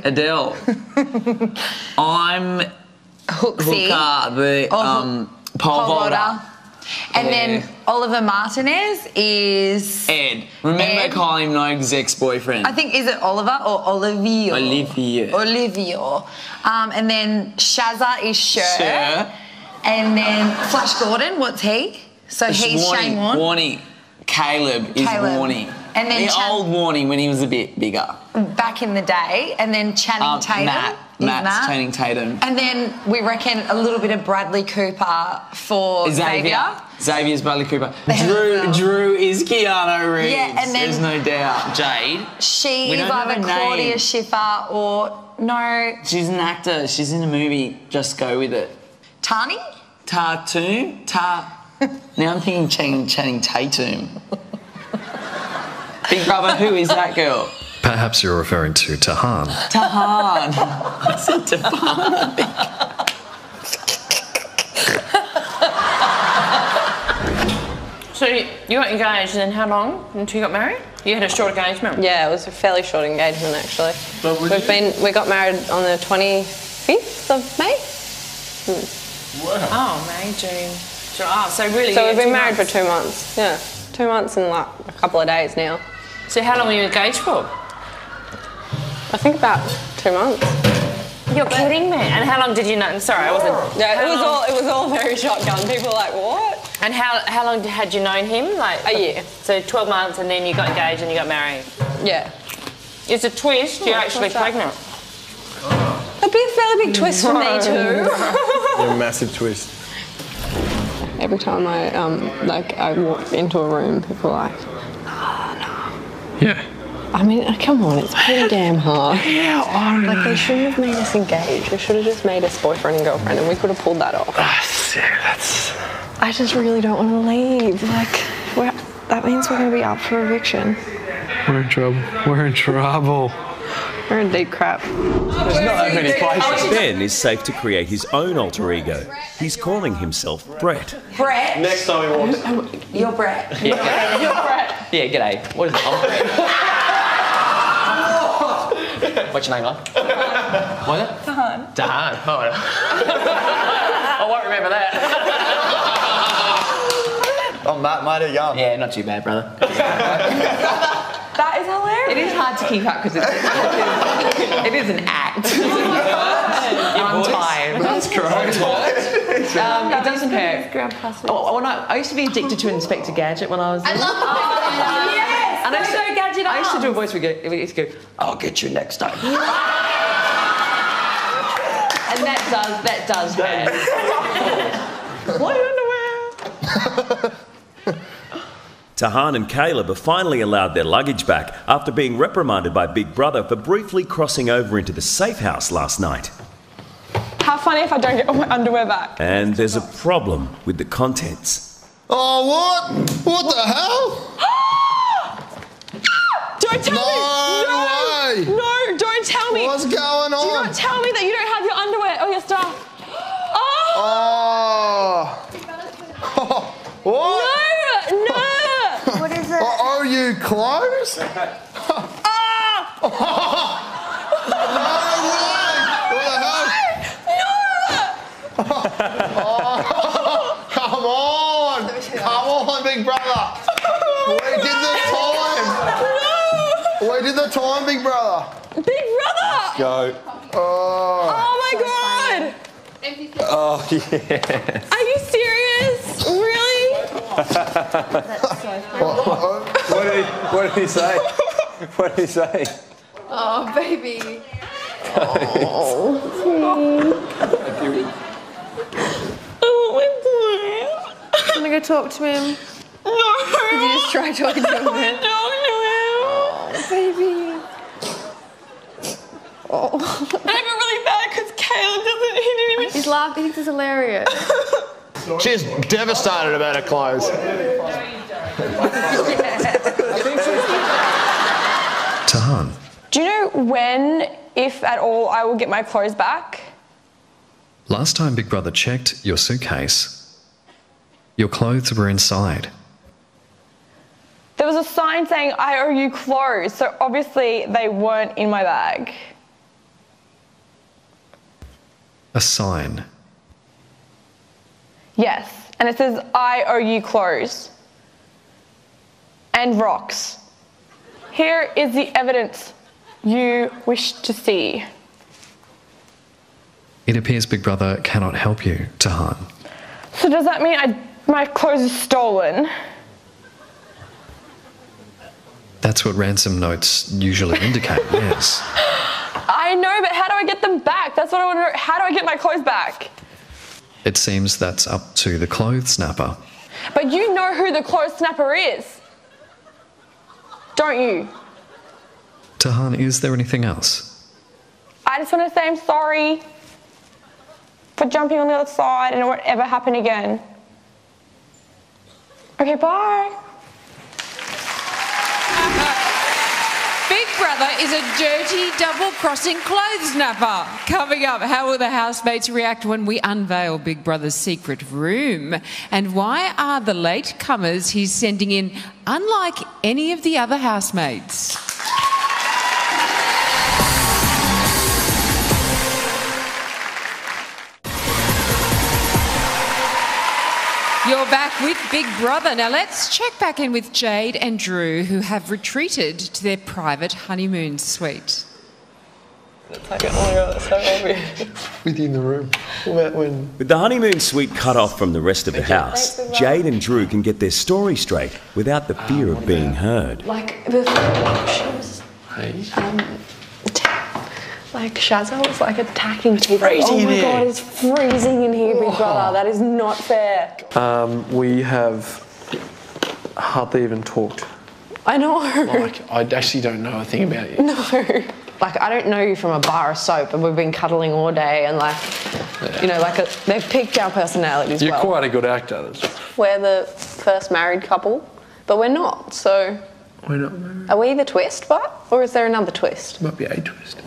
Adele. I'm Hooksy. Hooker, the Oh, um, pole, Pole vaulter. And then Oliver Martinez is. Ed. Remember Ed. calling him Nogue's ex-boyfriend. I think is it Oliver or Olivia? Olivia. Olivia. Um, and then Shazza is Cher. Cher. And then Flash Gordon, what's he? So It's he's Warnie. Shane Warne. Warnie. Caleb is Caleb. Warnie. And then the Chan- old Warnie when he was a bit bigger. Back in the day. And then Channing Um, Tatum. Matt. Matt's Matt. Channing Tatum. And then we reckon a little bit of Bradley Cooper for Xavier. Xavier. Xavier's Bradley Cooper. Drew, Drew is Keanu Reeves. Yeah, and then- There's no doubt. Jade. She is either her name. Claudia Schiffer or no She's an actor. She's in a movie. Just go with it. Tani. Tatum? Ta. now I'm thinking Channing, Channing Tatum. Big brother, who is that girl? Perhaps you're referring to Tahan. Tahan. I said Tahan, I think. So you you got engaged, and then how long until you got married? You had a short engagement. Yeah, it was a fairly short engagement actually. But We've been we got married on the 25th of May. Oh, May, June. July. Oh, so really, So yeah, we've been married months. for two months. Yeah, two months and like a couple of days now. So how long were you engaged for? I think about two months. You're kidding me. And how long did you know? Sorry, I wasn't. Yeah, it was long- all it was all very shotgun. People were like, what? And how how long had you known him? Like A year. So 12 months, and then you got engaged and you got married. Yeah. It's a twist. Oh You're Oh, actually pregnant. that? Pregnant. A big, fairly big twist for me too. a massive twist. Every time I um like I walk into a room, people are like, oh, no. Yeah. I mean, uh, come on, it's pretty damn hard. Yeah, I don't Like they shouldn't have made us engaged. They should have just made us boyfriend and girlfriend, and we could have pulled that off. Yeah, that's. I just really don't want to leave. Like, we're, that means we're going to be up for eviction. We're in trouble. We're in trouble. We're in deep crap. There's not that many places. Ben is safe to create his own alter ego. He's calling himself Brett. Brett. Next time he walks. Oh, oh, you're Brett. Yeah. You're Brett. Yeah, g'day. What is it? I'm What's your name, love? What is it? Tahan. Dahan. Oh, I won't remember that. Oh, Matt, mate, are young. Yeah, not too bad, brother. That is hilarious. It is hard to keep up because it's it is an act. I'm tired. That's gross. Um, it doesn't hurt. Oh, when I, I used to be addicted to Inspector Gadget when I was. I love it. Yes. And I used to, Go, go, Gadget I used to do a arms. voice where it used to go, I'll get you next time. and that does that does hurt. Why underwear? Tahan and Caleb are finally allowed their luggage back after being reprimanded by Big Brother for briefly crossing over into the safe house last night. How funny if I don't get all my underwear back. And there's a problem with the contents. Oh, what? What the hell? Don't tell No me! No! No, don't tell me! What's going on? Do not tell me that you don't have your underwear or your stuff. Oh! Oh. what? No! No! what is it? Oh, are you close? Ah! Oh, come on! Come on, big brother! We did the time! We did the time, big brother! Big brother! Go. Oh. Oh my god! Oh, yeah. Are you serious? Really? what, did he, what did he say? What did he say? Oh, baby. Oh, oh I'm gonna go talk to him. No. Did you just try talking to him then? No, Oh, baby. Oh. I feel really bad because Caleb doesn't. He didn't even. He's laughing. He thinks it's hilarious. She's devastated about her clothes. Tahan, Do you know when, if at all, I will get my clothes back? last time Big Brother checked your suitcase, your clothes were inside. There was a sign saying I owe you clothes, so obviously they weren't in my bag. A sign. Yes, and it says I owe you clothes and rocks. Here is the evidence you wish to see. It appears Big Brother cannot help you, Tahan. So does that mean I, my clothes are stolen? That's what ransom notes usually indicate, yes. I know, but how do I get them back? That's what I want to know. How do I get my clothes back? It seems that's up to the clothes snapper. But you know who the clothes snapper is, don't you? Tahan, is there anything else? I just want to say I'm sorry for jumping on the other side and it won't ever happen again. Okay, bye. Brother is a dirty double crossing clothes snapper. Coming up, how will the housemates react when we unveil Big Brother's secret room? And why are the late comers he's sending in unlike any of the other housemates? You're back with Big Brother. Now let's check back in with Jade and Drew, who have retreated to their private honeymoon suite. It's like, oh my god, that's so obvious. Within the room. What about when With the honeymoon suite cut off from the rest of the house, Jade and Drew can get their story straight without the fear of being heard. Like before, she was um, ta- like Shazza was like attacking people. freezing oh my here. god, it's freezing in here, Big Brother. That is not fair. um, we have hardly even talked. I know. Like, I actually don't know a thing about you. No. Like I don't know you from a bar of soap, and we've been cuddling all day, and like, you know, like a, they've picked our personalities You're well. quite a good actor. That's We're the first married couple, but we're not. So, We're not married. are we the twist, but or is there another twist? Might be a twist.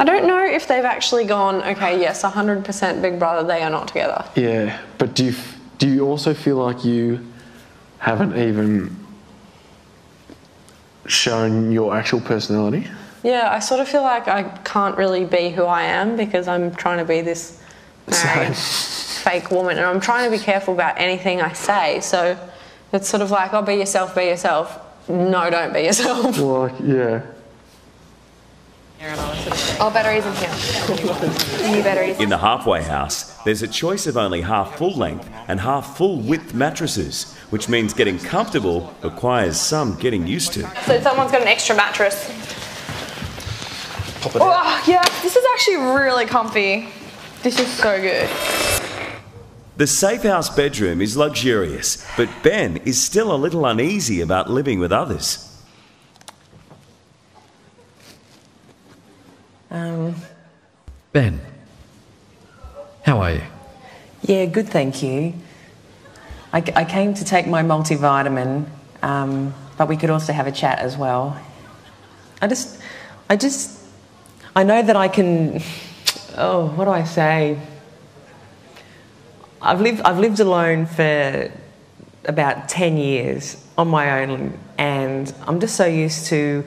I don't know if they've actually gone. Okay, yes, 100% Big Brother. They are not together. Yeah, but do you do you also feel like you haven't even shown your actual personality? Yeah, I sort of feel like I can't really be who I am because I'm trying to be this married fake woman, and I'm trying to be careful about anything I say. So it's sort of like, oh, be yourself, be yourself. No, don't be yourself. Like, yeah. Oh, batteries in here. New batteries. In the halfway house, there's a choice of only half full length and half full width mattresses, which means getting comfortable requires some getting used to. So someone's got an extra mattress. Pop it Oh, yeah, this is actually really comfy. This is so good. The safe house bedroom is luxurious, but Ben is still a little uneasy about living with others. Um, Ben, how are you? yeah, good, thank you. I, I came to take my multivitamin, um, but we could also have a chat as well. I just, I just, I know that I can. Oh, what do I say? I've lived, I've lived alone for about 10 years on my own, and I'm just so used to.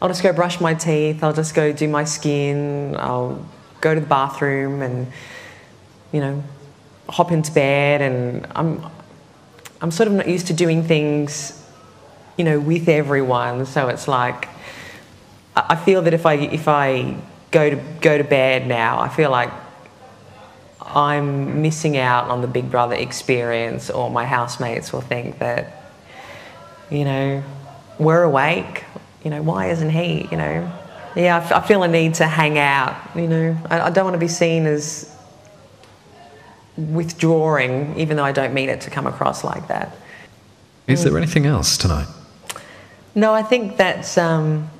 I'll just go brush my teeth, I'll just go do my skin, I'll go to the bathroom and, you know, hop into bed, and I'm, I'm sort of not used to doing things, you know, with everyone, so it's like. I I feel that if I if I go to go to bed now, I feel like I'm missing out on the Big Brother experience, or my housemates will think that, you know, we're awake. You know, why isn't he? You know, yeah, I, f- I feel a need to hang out. You know, I, I don't want to be seen as withdrawing, even though I don't mean it to come across like that. Is there anything else tonight? No, I think that's um,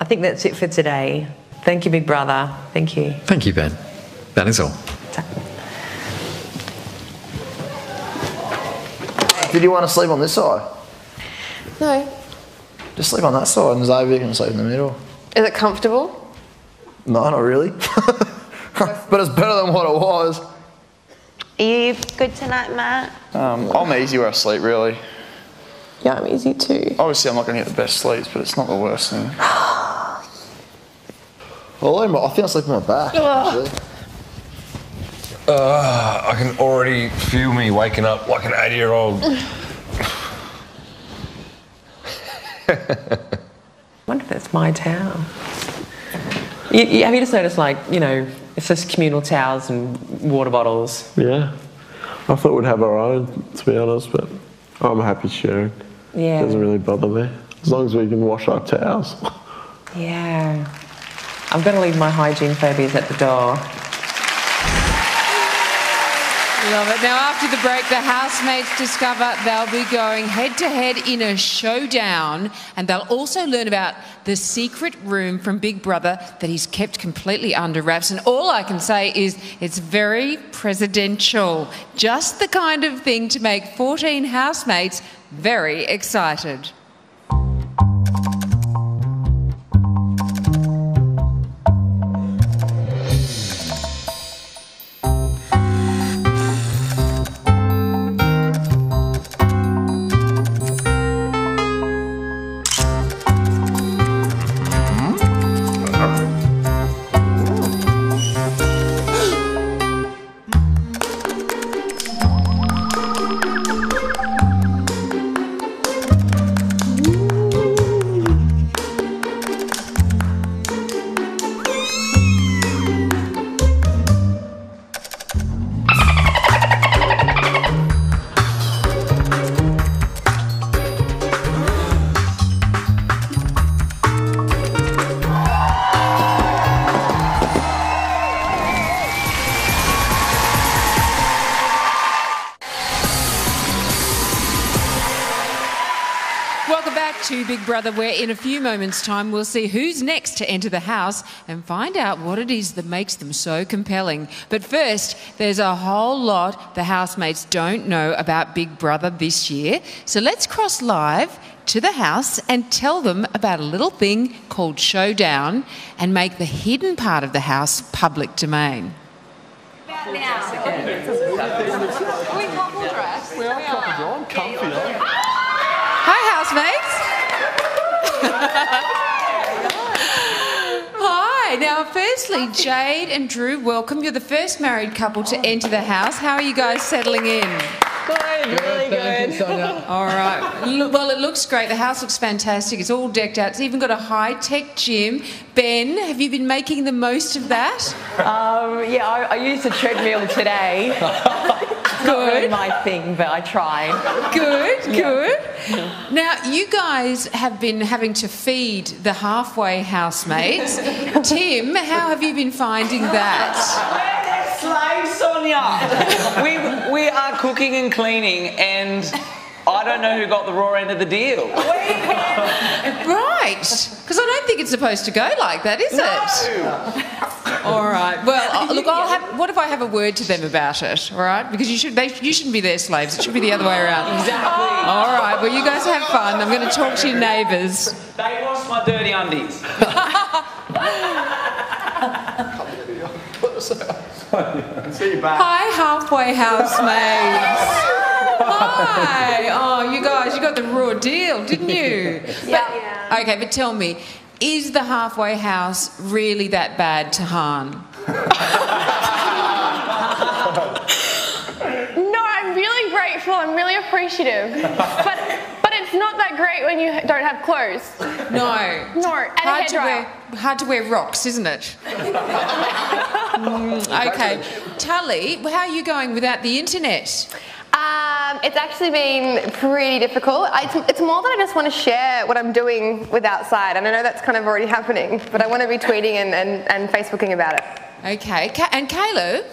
I think that's it for today. Thank you, Big Brother. Thank you. Thank you, Ben. That is all. Did you want to sleep on this side? No. Just sleep on that side and Xavier can sleep in the middle. Is it comfortable? No, not really. but it's better than what it was. Are you good tonight, Matt? Um, I'm easy where I sleep, really. Yeah, I'm easy too. Obviously, I'm not going to get the best sleeps, but it's not the worst thing. Well, I'm- I think I sleep on my back. Ugh. Actually. Uh, I can already feel me waking up like an 80 year old. I wonder if that's my towel. You, you, have you just noticed, like, you know, it's just communal towels and water bottles? Yeah. I thought we'd have our own, to be honest, but I'm happy sharing. Yeah. Doesn't really bother me. As long as we can wash our towels. Yeah. I'm going to leave my hygiene phobias at the door. Love it. Now, after the break, the housemates discover they'll be going head to head in a showdown, and they'll also learn about the secret room from Big Brother that he's kept completely under wraps. And all I can say is it's very presidential. Just the kind of thing to make 14 housemates very excited. Brother, where in a few moments' time we'll see who's next to enter the house and find out what it is that makes them so compelling. But first, there's a whole lot the housemates don't know about Big Brother this year. So let's cross live to the house and tell them about a little thing called Showdown and make the hidden part of the house public domain. About I'm comfy, Hi, housemates. Now, firstly, Jade and Drew, welcome. You're the first married couple to enter the house. How are you guys settling in? Good, really good. All right. Look- Well, it looks great. The house looks fantastic. It's all decked out. It's even got a high tech gym. Ben, have you been making the most of that? Um, yeah, I, I used a treadmill today. good. not really my thing, but I tried. Good, good. Now, you guys have been having to feed the halfway housemates. Tim, how have you been finding that? We're Slaves, Sonia. we we are cooking and cleaning, and I don't know who got the raw end of the deal. Right, because I don't think it's supposed to go like that, is it? All right. Well, uh, look, I'll have. What if I have a word to them about it? All right, because you should. They, you shouldn't be their slaves. It should be the other way around. Exactly. All right. Well, you guys have fun. I'm going to talk to your neighbours. They washed my dirty undies. See you back. Hi, halfway housemates. Hi. Oh, you guys, you got the raw deal, didn't you? yeah. But, okay, but tell me, is the halfway house really that bad Tahan? No, I'm really grateful. I'm really appreciative. But but it's not that great when you don't have clothes. No. No, and a Hard to hairdryer. wear, hard to wear rocks, isn't it? Mm, okay. Tully, how are you going without the internet? Um, it's actually been pretty difficult. I, it's, it's more that I just want to share what I'm doing with outside, and I know that's kind of already happening, but I want to be tweeting and, and, and Facebooking about it. Okay. And Caleb,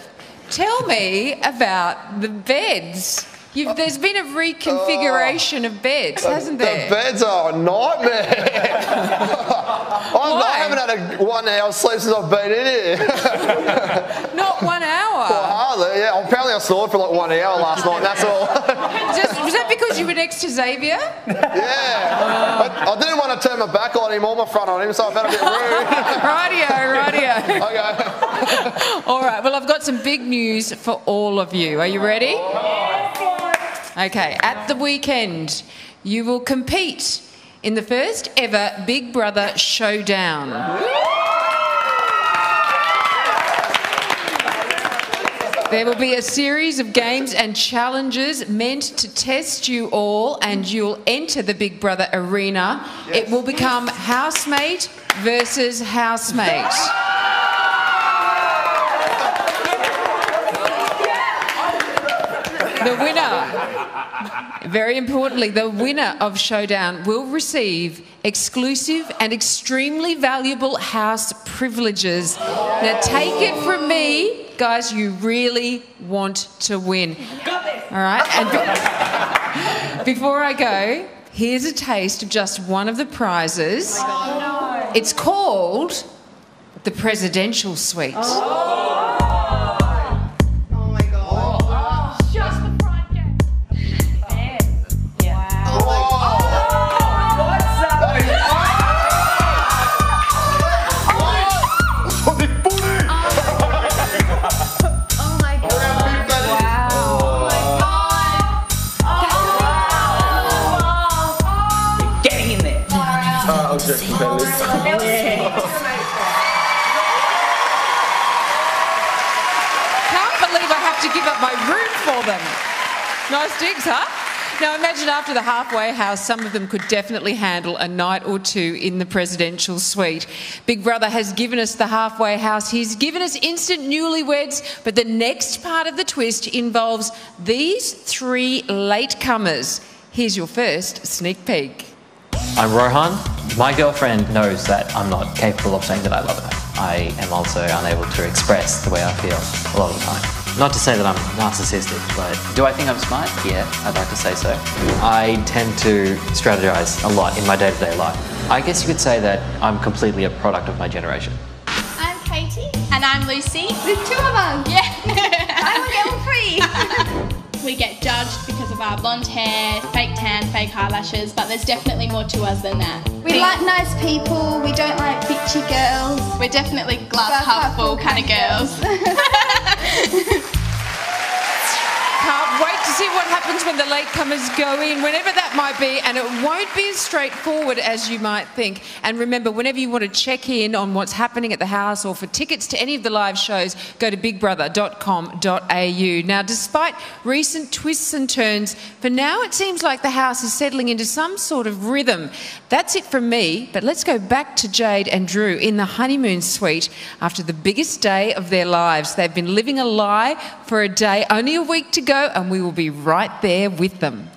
tell me about the beds. You've, there's been a reconfiguration of beds, hasn't there? The beds are a nightmare. I'm, I haven't had a one hour sleep since I've been in here. Not one hour. Hardly, yeah. Apparently I snored for like one hour last night, that's all. Just, was that because you were next to Xavier? yeah. I, I didn't want to turn my back on him or my front on him, so I felt a bit rude. Rightio, rightio. okay. All right, well, I've got some big news for all of you. Are you ready? Okay, at the weekend, you will compete in the first ever Big Brother Showdown. There will be a series of games and challenges meant to test you all, and you'll enter the Big Brother arena. It will become housemate versus housemate. The winner, very importantly, the winner of Showdown will receive exclusive and extremely valuable house privileges. Now, take it from me, guys, you really want to win. Got this. All right? And be- before I go, here's a taste of just one of the prizes. Oh it's called the Presidential Suite. Getting for them. Nice digs, huh? Now imagine after the halfway house, some of them could definitely handle a night or two in the presidential suite. Big Brother has given us the halfway house. He's given us instant newlyweds, but the next part of the twist involves these three latecomers. Here's your first sneak peek. I'm Rohan. My girlfriend knows that I'm not capable of saying that I love her. I am also unable to express the way I feel a lot of the time. Not to say that I'm narcissistic, but do I think I'm smart? Yeah, I'd like to say so. I tend to strategize a lot in my day to day life. I guess you could say that I'm completely a product of my generation. I'm Katie. And I'm Lucy. There's two of us. Yeah. I'm level three. we get judged because of our blonde hair, fake tan, fake eyelashes, but there's definitely more to us than that. We like nice people. We don't like bitchy girls. We're definitely glass, half full kind of girls. Can't wait to see what happens when the latecomers go in, whenever might be, and it won't be as straightforward as you might think. And remember, whenever you want to check in on what's happening at the house or for tickets to any of the live shows, go to bigbrother.com.au. Now, despite recent twists and turns, for now it seems like the house is settling into some sort of rhythm. That's it from me, but let's go back to Jade and Drew in the honeymoon suite after the biggest day of their lives. They've been living a lie for a day, only a week to go, and we will be right there with them.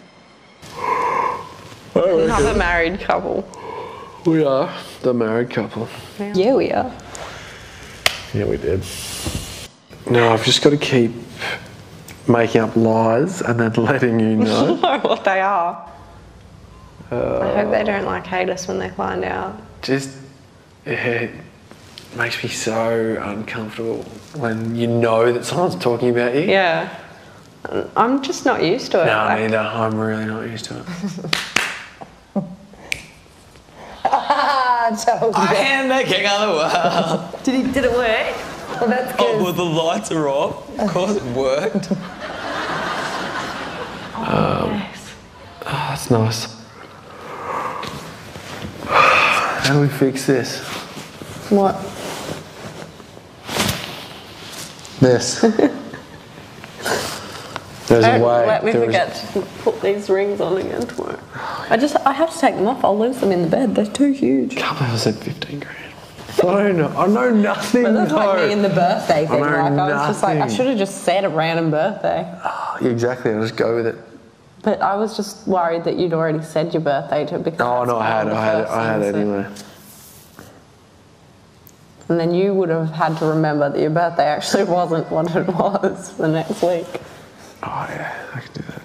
Another married couple. We are the married couple. Yeah, we are. Yeah, we did. Now I've just got to keep making up lies and then letting you know. know what they are. I Uh, hope they don't like hate us when they find out. just it makes me so uncomfortable when you know that someone's talking about you. Yeah. I'm just not used to it. No, Like- neither. I'm really not used to it. I am the king of the world. Did, he, did it work? Well, that's good. Oh, well, the lights are off. Of course it worked. Oh, Um, oh, that's nice. How do we fix this? What? This. There's a Don't way. let me There is- forget to put these rings on again tomorrow. I just, I have to take them off. I'll lose them in the bed. They're too huge. Can't believe I said 15 grand. I don't know. I know nothing. But that's like me in the birthday I thing. know Like I was just like, I should have just said a random birthday. Oh, exactly. I'll just go with it. But I was just worried that you'd already said your birthday to because Oh that's no, I had, one I had, first I had things it that- anyway. And then you would have had to remember that your birthday actually wasn't what it was the next week. Oh yeah, I can do that.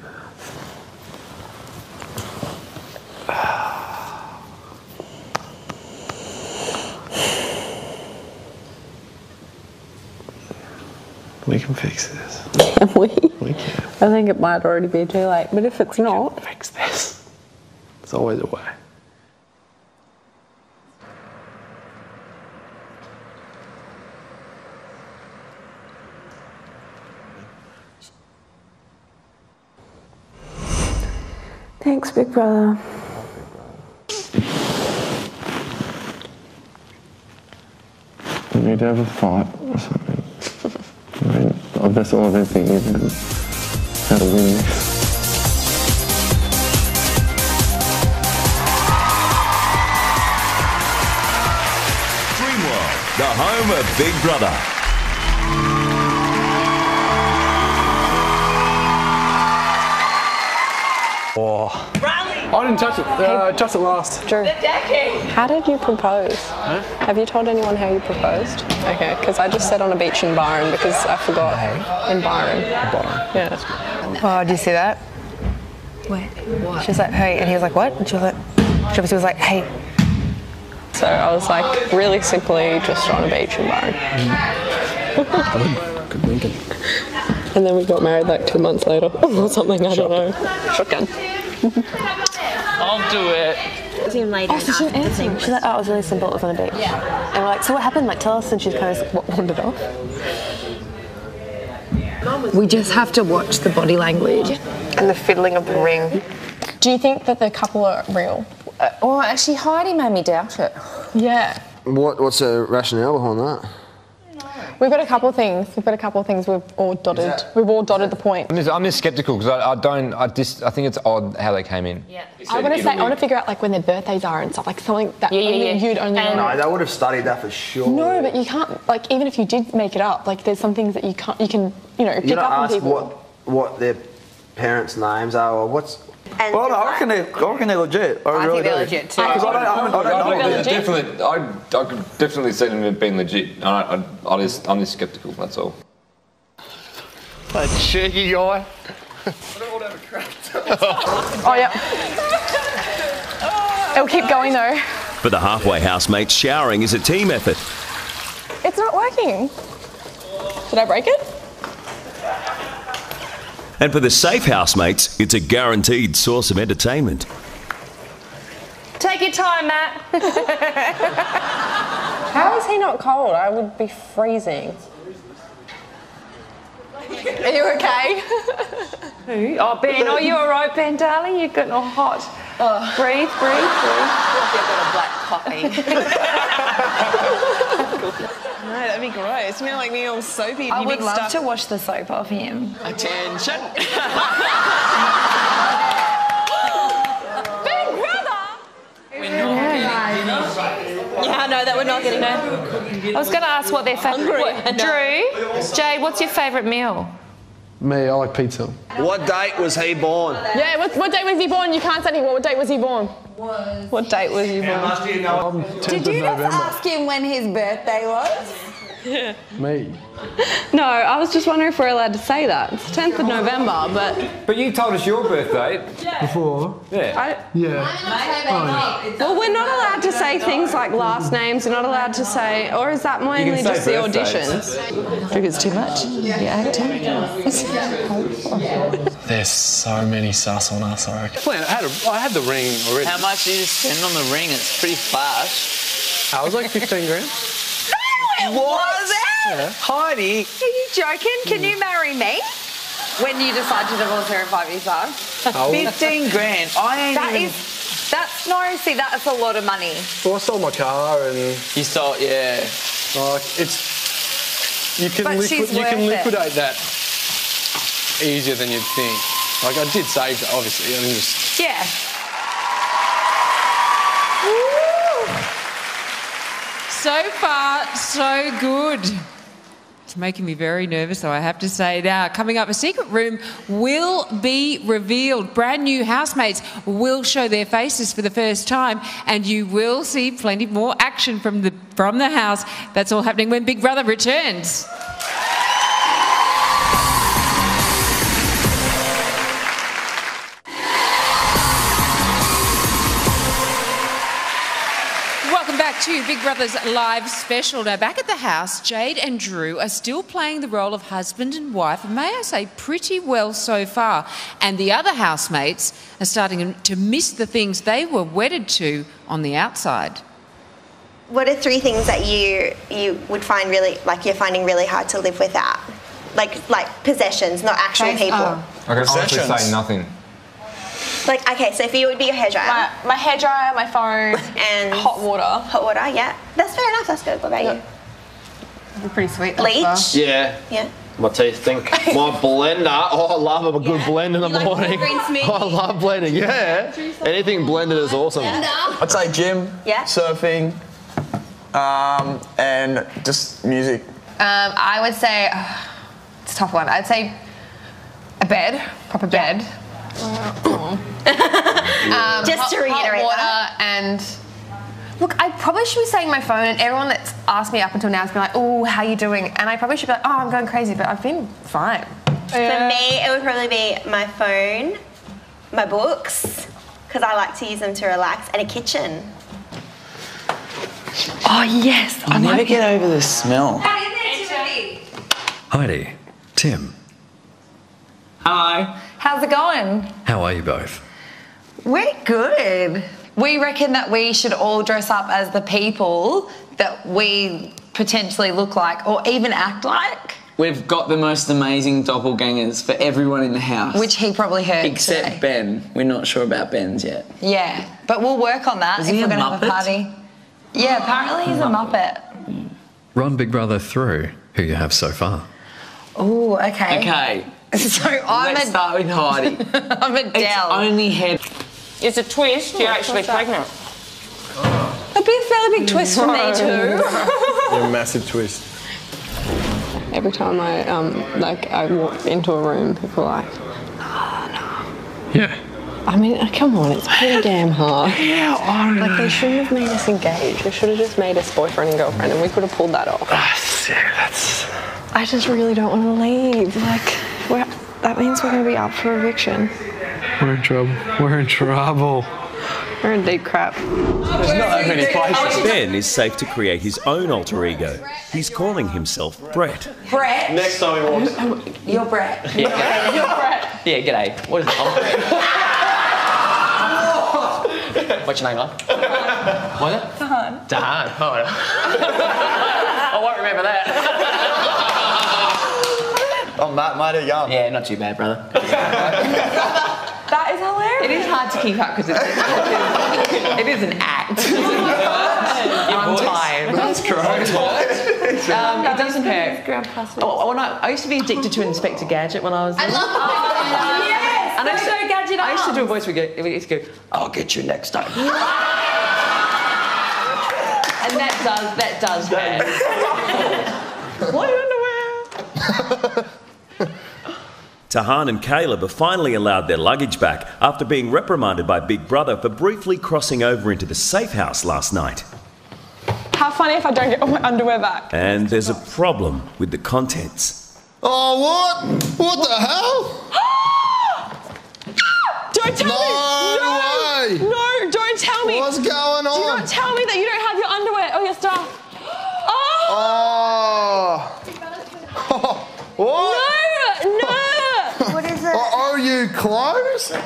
We can fix this. Can we? We can. I think it might already be too late. But if it's not, fix this. There's always a way. Thanks, big brother. We need to have a fight or something. I mean, that's all I've been thinking is how to win this. Dreamworld, the home of Big Brother. Oh. I didn't touch it. Uh, I touched it last. Drew, how did you propose? Have you told anyone how you proposed? Okay, because I just said on a beach in Byron because I forgot. In Byron. Byron. Yeah. Oh, did you see that? Where? What? She was like, hey, and he was like, what? And she was like, she obviously was like, hey. So I was like, really simply just on a beach in Byron. Good. Good thinking. And then we got married like two months later or something, I don't know. Shotgun. I'll do it. Seemed later. Oh, so she didn't answer. She's like, oh, it was really simple. It was on a beach. Yeah. And we're like, so what happened? Like, tell us. And she's kind of wa- wandered off. We just have to watch the body language and the fiddling of the ring. Do you think that the couple are real? Uh, well, actually, Heidi made me doubt it. Yeah. What, what's the rationale behind that? We've got a couple of things. We've got a couple of things we've all dotted. We've all dotted the point. I'm just, I'm just skeptical because I, I don't. I just. I think it's odd how they came in. Yeah. I want to say, I want to figure out like when their birthdays are and stuff, like something that Yeah, yeah, only yeah. you'd only And- know. No, they would have studied that for sure. No, but you can't. Like even if you did make it up, like there's some things that you can't. You can, you know, You pick not up on ask people. what what their parents' names are or what's. well, no, I reckon they're, I reckon they're legit. I, I really think they're do. legit too. 'Cause I don't, I don't, I don't know. I'd definitely, I, I could definitely see them being legit. I, I, I just, I'm just skeptical. That's all. A cheeky guy. I don't want to have a cheeky guy. Oh yeah. It'll keep going though. For the halfway housemates, showering is a team effort. It's not working. Did I break it? And for the safe housemates, it's a guaranteed source of entertainment. Take your time, Matt. How is he not cold? I would be freezing. Are you okay? Who? Oh, Ben, are you alright, Ben, darling? You're getting all hot. Oh. Breathe, breathe, breathe. You've got a black coffee. no, that'd be gross. Smell like me all soapy. I would love to wash the soap off him. Attention. Big brother. Yeah, no, that would not get in I was going to ask what their favourite... Drew, Jay, what's your favourite meal? Me, I like pizza. What date was he born? Yeah. What, what date was he born? You can't say anymore. What date was he born? What date was he born? Um, Did you just ask him when his birthday was? Yeah. Me. No, I was just wondering if we're allowed to say that. It's the 10th of November, but. But you told us your birthday. Before? Yeah. Yeah. Well, we're not allowed to say things like last names. You're not allowed to say, or is that mainly say just the birthdays. auditions? Think it's too much? Yeah, There's so many sus on us, I reckon. Well, I had, a, I had the ring already. How much did you spend on the ring? It's pretty fast. Uh, I was like 15 grand. It was it? Yeah. Heidi. Are you joking? Can you marry me? When you decide to divorce her in five years' time? Oh. 15 grand. I ain't That even... is- that's no, see, that's a lot of money. Well, I sold my car and. You sold, yeah. Like, it's. You can, But liqui- she's you can worth it. liquidate that easier than you'd think. Like, I did save that, obviously. I mean, just. Yeah. So far, so good. It's making me very nervous, though, I have to say. Now, coming up, a secret room will be revealed. Brand new housemates will show their faces for the first time, and you will see plenty more action from the, from the house. That's all happening when Big Brother returns. Back to Big Brother's live special. Now, back at the house, Jade and Drew are still playing the role of husband and wife, and may I say, pretty well so far. And the other housemates are starting to miss the things they were wedded to on the outside. What are three things that you you would find really like you're finding really hard to live without? Like like possessions, not actual Thanks. people. Oh. I can honestly say nothing. Like okay, so for you it would be your hairdryer. My, my hairdryer, my phone, and hot water. Hot water, yeah. That's fair enough, that's good. What about you? Pretty sweet. Bleach? Yeah. Yeah. My teeth think. My blender. Oh, I love a good blend in the like morning. green smoothie? I love blending. Yeah. Anything blended is awesome. I'd say gym, Yeah. surfing, um, and just music. Um, I would say it's a tough one. I'd say a bed, proper bed. um, Just to hot- hot reiterate water that. and look, I probably should be saying my phone. And everyone that's asked me up until now has been like, "Oh, how you doing?" And I probably should be like, "Oh, I'm going crazy," but I've been fine. For me, it would probably be my phone, my books, because I like to use them to relax, and a kitchen. Oh, yes. I never get over the smell. Heidi, Tim, Hello. How's it going? how are you both? We're good. We reckon that we should all dress up as the people that we potentially look like or even act like. We've got the most amazing doppelgangers for everyone in the house. Which he probably heard Except today. Ben. We're not sure about Ben's yet. Yeah, but we'll work on that Is if he we're a going to have a party. Yeah, apparently he's a Muppet. Run Big Brother through who you have so far. Oh, okay. Okay. So I'm Let's a, start with Heidi. I'm a Dell. Only head. It's a twist. You're actually pregnant. A big, fairly big twist for me too. You're a massive twist. Every time I um like I walk into a room, people are like, Yeah. I mean, uh, come on, it's pretty damn hard. Yeah, I don't Like know. they shouldn't have made us engaged. They should have just made us boyfriend and girlfriend, and we could have pulled that off. Yeah, that's. I just really don't want to leave. Like, we're, that means we're going to be up for eviction. We're in trouble. We're in trouble. We're in deep crap. There's not that many places. Ben is safe to create his own alter ego. He's calling himself Brett. Brett. Next time he walks. Oh, you're Brett. Yeah. You're Brett. Yeah, g'day. What is it? I'm What's your name, love? What is it? Tahan. Dahan. Oh, I won't remember that. Oh, Matt, mighty young. Yeah, not too bad, brother. That is hilarious. It is hard to keep up because it's it is an act. I'm tired. That's gross. Um, it doesn't hurt. Oh, when I, I used to be addicted to Inspector Gadget when I was. I love that. Yes. And I used, to, Go Gadget I used to do a arms. voice where we go, we used to go, I'll get you next time. and that does that does hurt. What underwear? Tahan and Caleb are finally allowed their luggage back after being reprimanded by Big Brother for briefly crossing over into the safe house last night. How funny if I don't get all my underwear back. And there's a problem with the contents. Oh, what? What the hell? Ah! Don't tell me! No way! No, don't tell me! What's going on? Do not tell me that you don't have your underwear or your stuff. Ah! Oh! what? Oh. No! No! What is it? Are you clothes?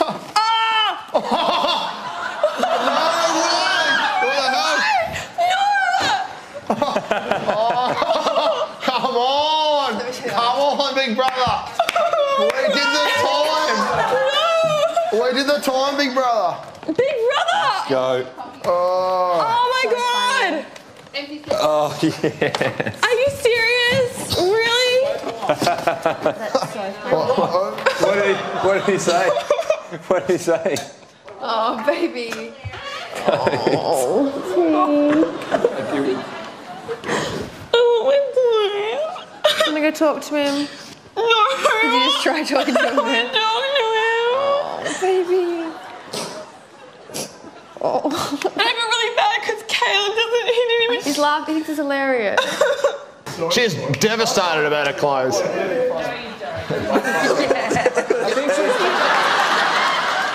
Oh, ah! come on! Come on, big brother! We did the time! We did the time, big brother! Big brother! Go. Oh. Oh my god! Oh, yeah. Are you serious? Really? what, did he, what did he say? What did he say? Oh, baby. Oh, oh I'm gonna go talk to him. No. Did you just try talking to him? then? Talk to him. Oh, baby. Oh. I feel really bad because Caleb doesn't. He didn't even. He's laughing. He thinks it's hilarious. She's devastated about her clothes.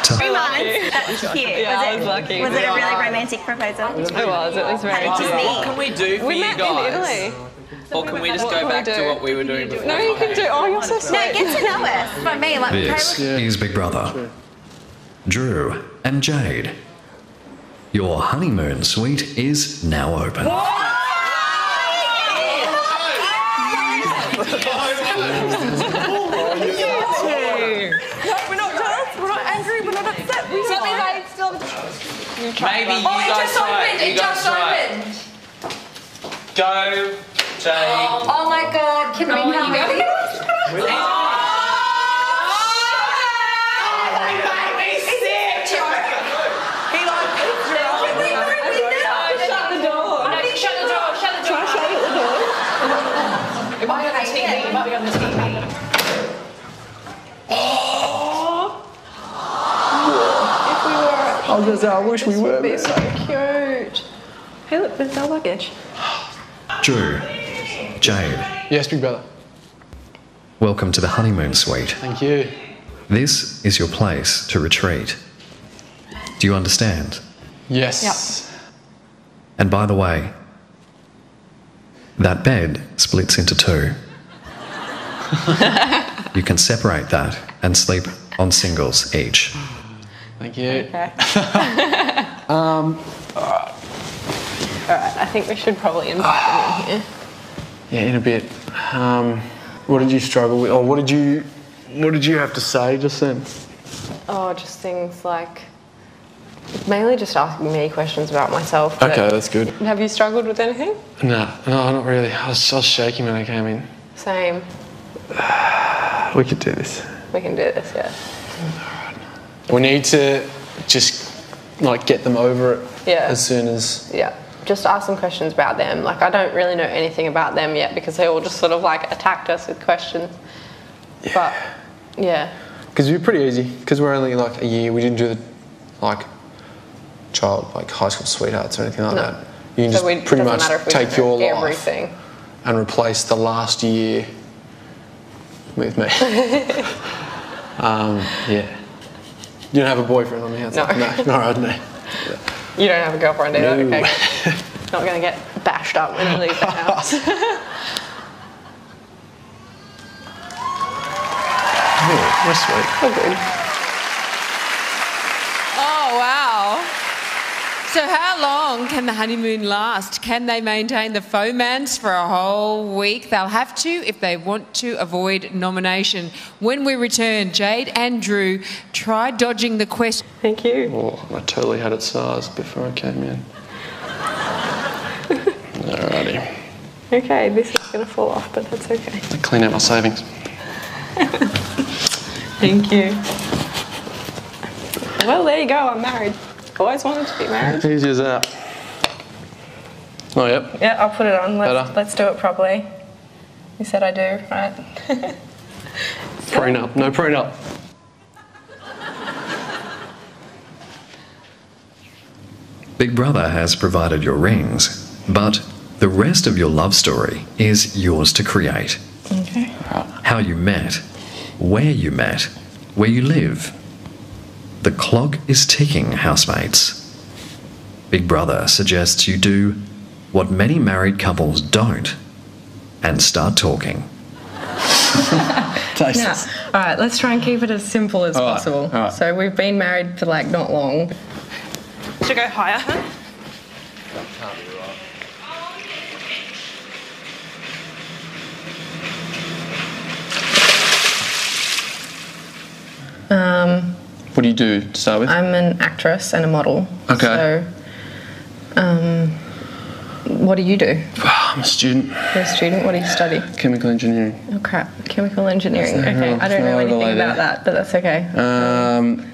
Three months. That's cute. Yeah, was I it, was lucky. Was it a really romantic proposal? It was. It was very How did you meet? What can we do for We you met guys? in Italy. Or can we just What go back to what we were doing before? No, you can do. Oh, you're so sweet. No, sweet. get to know us. For me, like, This is Big Brother. Drew and Jade. Your honeymoon suite is now open. No, we're not jealous. We're not angry. We're not upset. We So that means are. I still. Maybe you Oh, it guys just try opened. it. It just try it. opened. Go, Jade. Oh my god. Can we have Shut I was gonna say, I wish we this were. would be so cute. Hey, look, there's our luggage. Drew, Jade, Yes, big brother. welcome to the honeymoon suite. Thank you. This is your place to retreat. Do you understand? Yes. And by the way, that bed splits into two. you can separate that and sleep on singles each. Thank you. Okay. Um, Alright, I think we should probably invite them in here. yeah, in a bit. Um, what did you struggle with, or what did you, what did you have to say just then? Oh, just things like mainly just asking me questions about myself. Okay, that's good. Have you struggled with anything? No, no, not really. I was, I was shaking when I came in. Same. We could do this. We can do this, yeah. We need to just like get them over it Yeah. as soon as. Yeah. Just ask some questions about them. Like I don't really know anything about them yet because they all just sort of like attacked us with questions. But yeah. Because it'd be pretty easy. Because we're only like a year. We didn't do the like child like high school sweethearts or anything like No. that. You can So just we- pretty much matter if we take your know life and replace the last year with me. um, yeah. You don't have a boyfriend on the outside? No. No. Right, no. You don't have a girlfriend either. No. Okay. Not gonna get bashed up when I leave the house. Oh, we're sweet. oh good. Oh, wow. So, how long can the honeymoon last? Can they maintain the fomance for a whole week? They'll have to if they want to avoid nomination. When we return, Jade and Drew try dodging the question. Thank you. Oh, I totally had it sized before I came in. Alrighty. Okay, this is gonna fall off, but that's okay. I clean out my savings. Thank you. Well, there you go. I'm married. Always wanted to be married. Easy as that. Oh, yep. Yeah, I'll put it on. Let's, Better. let's do it properly. You said I do, right? Prenup. No prenup. Big Brother has provided your rings. But the rest of your love story is yours to create. Okay. How you met, where you met, where you live. The clock is ticking, housemates. Big Brother suggests you do what many married couples don't and start talking. Now, all right, let's try and keep it as simple as All right, possible. all right. So we've been married for like not long. Should I go higher? Um, What do you do to start with? I'm an actress and a model. Okay. So, um, what do you do? I'm a student, You're a student. What do you study? chemical engineering. Oh crap, chemical engineering. No Okay, I don't no know anything about that, but that's okay. Um,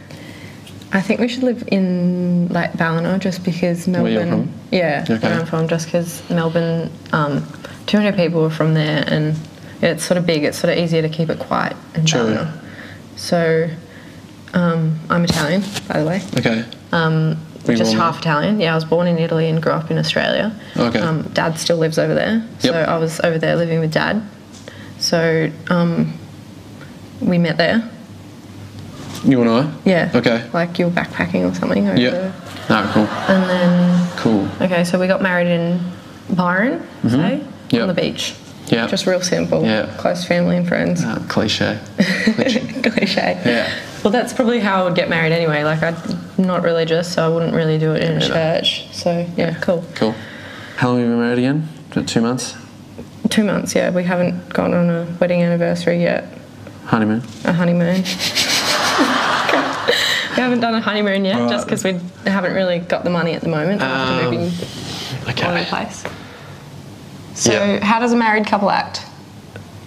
I think we should live in like Ballina just because Melbourne. Where you're from? Yeah, Okay. where I'm from, just because Melbourne, um, 200 people are from there, and it's sort of big. It's sort of easier to keep it quiet in True. Ballina. So, um, I'm Italian, by the way. okay. Um, just half Italian. Yeah, I was born in Italy and grew up in Australia. Okay. Um, dad still lives over there, so Yep. I was over there living with dad. So um, we met there. You and I? Yeah. Okay. Like you were backpacking or something. Yeah. No, cool. And then Cool. okay, so we got married in Byron, Mhm. say, Yep. on the beach. Yeah. Just real simple. Yeah. Close family and friends. Ah, cliche. Cliche. Yeah. Well, that's probably how I would get married anyway. Like, I'm not religious, so I wouldn't really do it in a church. So, yeah, cool. Cool. How long have you been married again? Two months? Two months, yeah. We haven't gone on a wedding anniversary yet. Honeymoon? A honeymoon. we haven't done a honeymoon yet, Right. just because we haven't really got the money at the moment after Um, moving okay. all over the place. So, Yeah. how does a married couple act?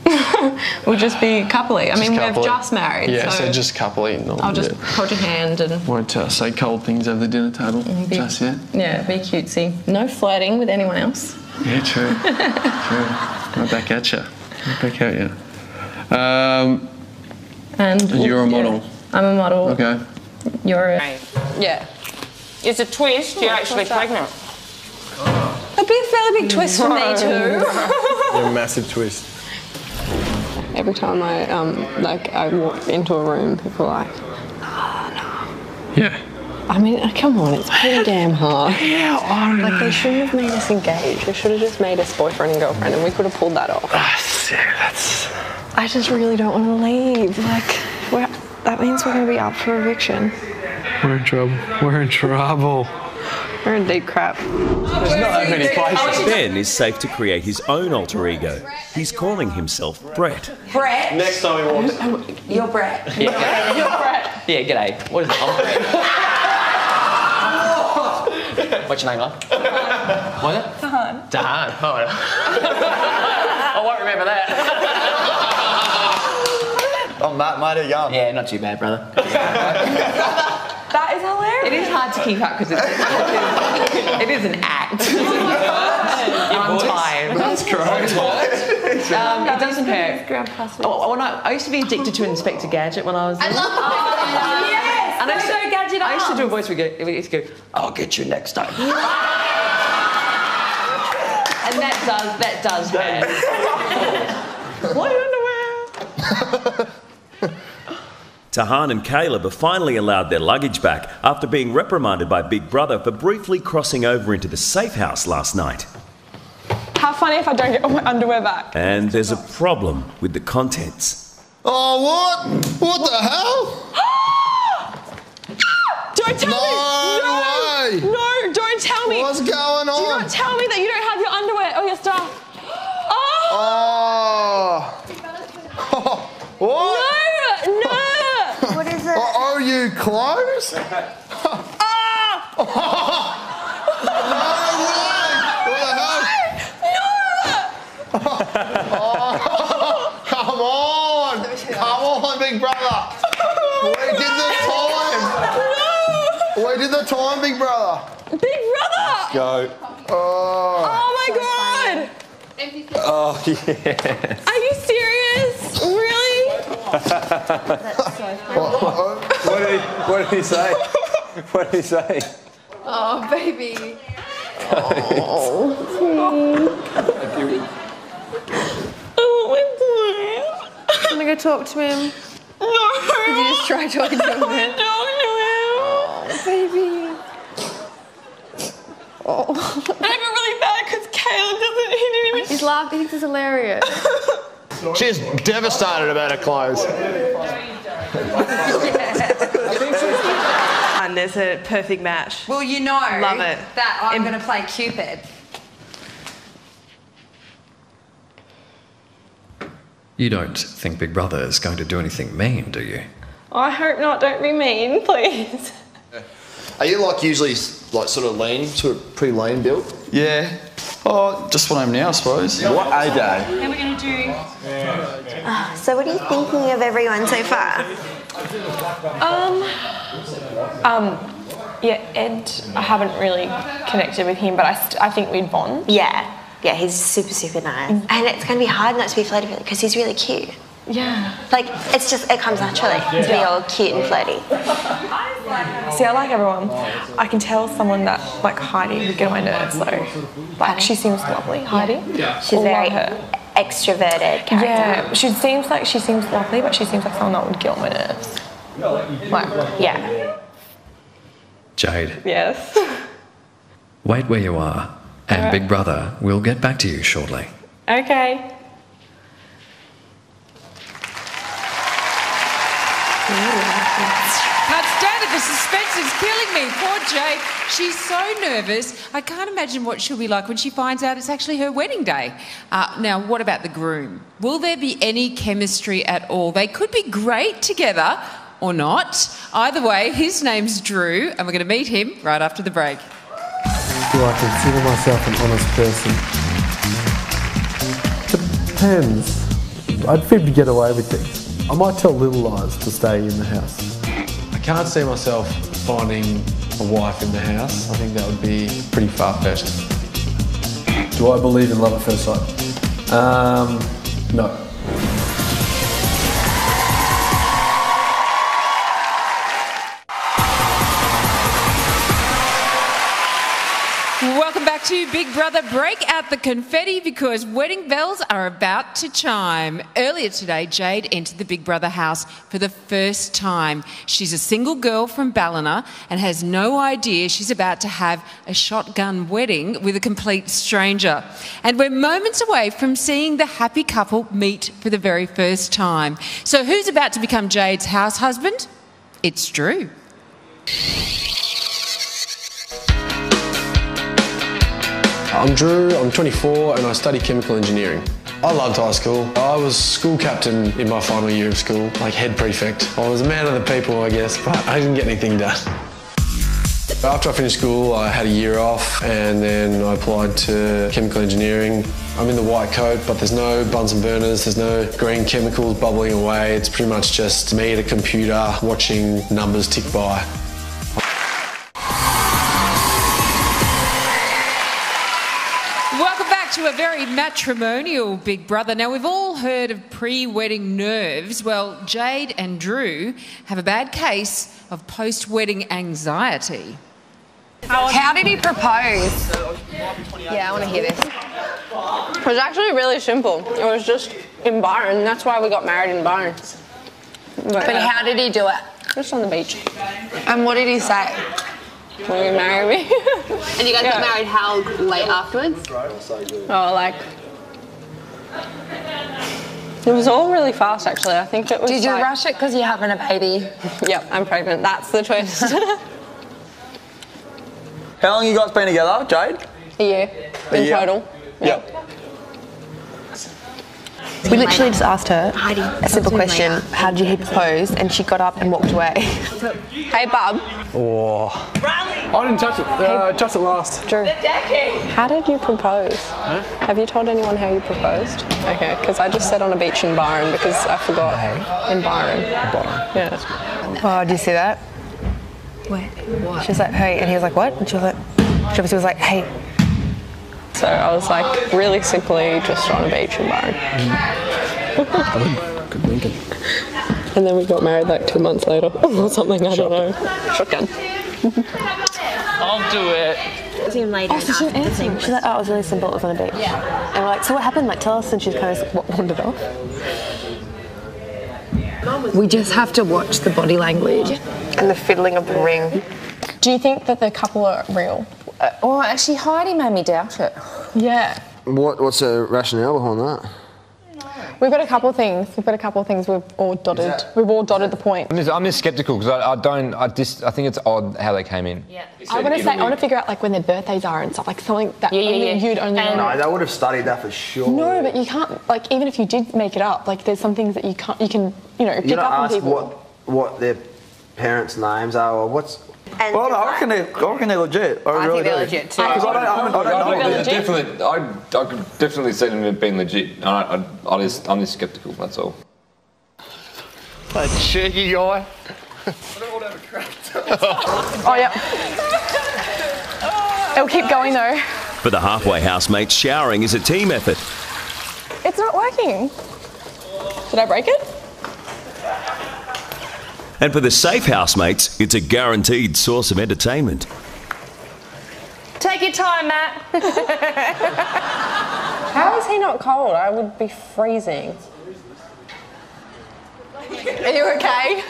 we'll just be coupley. I Just mean, we've coupley. just married. Yeah, so, so, just coupley. I'll just yet. hold your hand and Won't uh, say cold things over the dinner table be- just yet. yeah, be cutesy. No flirting with anyone else. Yeah, true. true. Right back at you. Right back at you. Um, And and you're a yeah, model. I'm a model. Okay. You're a Yeah. It's a twist, you're actually pregnant. A big, fairly big twist for me too. You're a massive twist. Every time I um like I walk into a room, people are like, oh, no. Yeah. I mean, uh, come on, it's pretty damn hard. Yeah, I don't Like know. they shouldn't have made us engaged. They should have just made us boyfriend and girlfriend, and we could have pulled that off. yeah, that's. I just really don't want to leave. Like, we're, that means we're going to be up for eviction. We're in trouble. We're in trouble. We're in deep crap. There's not that many places. Ben is safe to create his own alter ego. He's calling himself Brett. Brett. Next time he walks. Oh, you're Brett. Yeah. You're Brett. Yeah, g'day. What is it? I'm What's your name, love? What is it? Tahan. Dahan. Oh, I won't remember that. Oh, Matt, mighty young. Yeah, not too bad, brother. That is hilarious. It is hard to keep up because it's it is an act. I'm tired. That's gross. Um, it doesn't hurt. Oh, when I, I used to be addicted to Inspector Gadget when I was. I love that. Yes. And I used, to, Go, go, Gadget I used to do a voice where we go, we used to go, I'll get you next time. and that does that does hurt. What underwear? Tahan and Caleb are finally allowed their luggage back after being reprimanded by Big Brother for briefly crossing over into the safe house last night. How funny if I don't get all my underwear back. And there's a problem with the contents. Oh, what? What the hell? Don't tell No me! way! No, don't tell me! What's going on? Do not tell me that you don't have your underwear or your stuff. Oh! Oh. what? No! No! What is it? Are, are you clothes? Ah! Oh, come on! Come on, big brother! We did the time! We did the time, big brother! Big brother! Go. Oh, Oh my god! Oh, yeah. Are you serious? Really? what, did he, what did he say? What did he say? Oh, baby. Oh. I'm gonna go talk to him. No. Did you just try talking to him? then? Oh, baby. Oh. I feel really bad because Caleb doesn't, he didn't even. He's laughing. He thinks it's hilarious. She's devastated about her clothes. And there's a perfect match. Well, you know Love it. that I'm going to play Cupid. You don't think Big Brother is going to do anything mean, do you? I hope not. Don't be mean, please. Are you like usually like sort of lean, sort of pretty lean built? Yeah. Oh, just what I am now, I suppose. What a day. How are we going to do? Ah, so, what are you thinking of everyone so far? Um, um, yeah, Ed, I haven't really connected with him, but I, st- I think we'd bond. Yeah, yeah, he's super, super nice. And it's going to be hard not to be flirty with him because he's really cute. Yeah. Like, it's just, it comes naturally to be all cute and flirty. See, I like everyone. I can tell someone that, like, Heidi would get on my nerves, though. Like, she seems lovely, Heidi. Yeah. She's Love very her. Extroverted character. Yeah, she seems like she seems lovely, but she seems like someone that would get on my nerves. Like, yeah. Jade, Yes. wait where you are, and Alright. Big Brother will get back to you shortly. Okay. Can't stand it. The is killing me. Poor Jade. She's so nervous. I can't imagine what she'll be like when she finds out it's actually her wedding day. Uh, now, what about the groom? Will there be any chemistry at all? They could be great together or not. Either way, his name's Drew, and we're going to meet him right after the break. Do I consider myself an honest person? Depends. I'd fib to get away with things. I might tell little lies to stay in the house. I can't see myself finding a wife in the house. I think that would be pretty far-fetched. Do I believe in love at first sight? Um, no. To Big Brother. Break out the confetti because wedding bells are about to chime. Earlier today, Jade entered the Big Brother house for the first time. She's a single girl from Ballina and has no idea she's about to have a shotgun wedding with a complete stranger. And we're moments away from seeing the happy couple meet for the very first time. So, who's about to become Jade's house husband? It's Drew. I'm Drew, I'm 24 and I study chemical engineering. I loved high school. I was school captain in my final year of school, like head prefect. I was a man of the people, I guess, but I didn't get anything done. After I finished school, I had a year off and then I applied to chemical engineering. I'm in the white coat, but there's no Bunsen burners, there's no green chemicals bubbling away. It's pretty much just me at a computer watching numbers tick by. To a very matrimonial Big Brother. Now, we've all heard of pre wedding nerves. Well, Jade and Drew have a bad case of post wedding anxiety. How did he propose? Yeah, I want to hear this. It was actually really simple. It was just in Byron. That's why we got married in Byron. But how did he do it? Just on the beach. And what did he say? Will you marry me? And you guys Yeah. got married how late afterwards? Oh, like. It was all really fast, actually. I think it was. Did you like- rush it because you're having a baby? Yep, I'm pregnant. That's the twist. How long you guys been together, Jade? a year A in year? total. Yep. We literally just asked her a simple question How did you propose? And she got up and walked away. hey, bub. Oh. I didn't touch it. Uh, touched it last. Drew, how did you propose? Have you told anyone how you proposed? Okay, because I just said on a beach in Byron because I forgot. In Byron. Byron. Yeah. Oh, do you see that? What? She was like, hey, and he was like, what? And she was like, she was like, hey. So I was like really simply just on a beach in Byron. Good thinking. And then we got married like two months later or something, I don't know. Shotgun. I'll do it. to him later. Oh, so she didn't answer. She's like, oh, it was really simple. It was on a beach. Yeah. And we're like, so what happened? Like, tell us. And she's kind of wa- wandered off. We just have to watch the body language. And the fiddling of the ring. Do you think that the couple are real? Uh, well, actually, Heidi made me doubt it. Yeah. What, what's the rationale behind that? We've got a couple of things. We've got a couple of things we've all dotted. We've all dotted the point. I'm just, I'm just skeptical because I, I don't. I just. I think it's odd how they came in. Yeah. I want to say, I want to figure out like when their birthdays are and stuff, like something that Yeah, yeah, only yeah. you'd only And- know. No, they would have studied that for sure. No, but you can't. Like, even if you did make it up, like, there's some things that you can't. You can, you know, pick you up not on ask people. what what their parents' names are or what's. Well, no, I reckon they're, I reckon they're legit. I, I really think they're do. legit too. Because I don't, I don't, I don't know. I, definitely, I, I could definitely see them being legit. I, I, I just, I'm just skeptical. That's all. A cheeky guy. I don't want to have a crack. oh yeah. It'll keep going though. For the halfway housemates, showering is a team effort. It's not working. Did I break it? And for the safe housemates, it's a guaranteed source of entertainment. Take your time, Matt. How is he not cold? I would be freezing. Are you okay?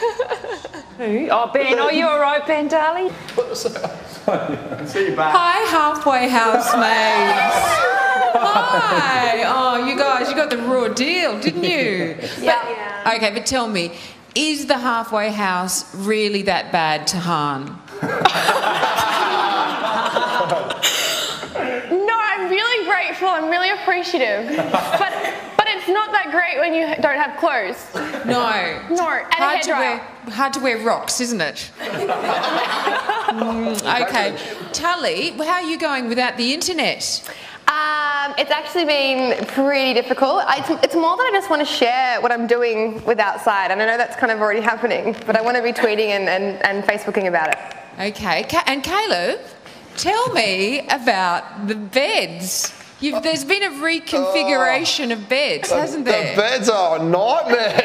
Who? Oh, Ben, are you all right, Ben, darling? See you back. Hi, halfway housemates. Hi. Oh, you guys, you got the raw deal, didn't you? Yeah. But, okay, but tell me, is the halfway house really that bad Tahan? No, I'm really grateful. I'm really appreciative. but but it's not that great when you don't have clothes. No. No, and a Hard to wear, hard to wear rocks, isn't it? Mm, okay. Tully, how are you going without the internet? Um, it's actually been pretty difficult. I, it's, it's more that I just want to share what I'm doing with outside, and I know that's kind of already happening, but I want to be tweeting and, and, and Facebooking about it. Okay. And Caleb, tell me about the beds. You've, there's been a reconfiguration of beds, hasn't there? The beds are a nightmare.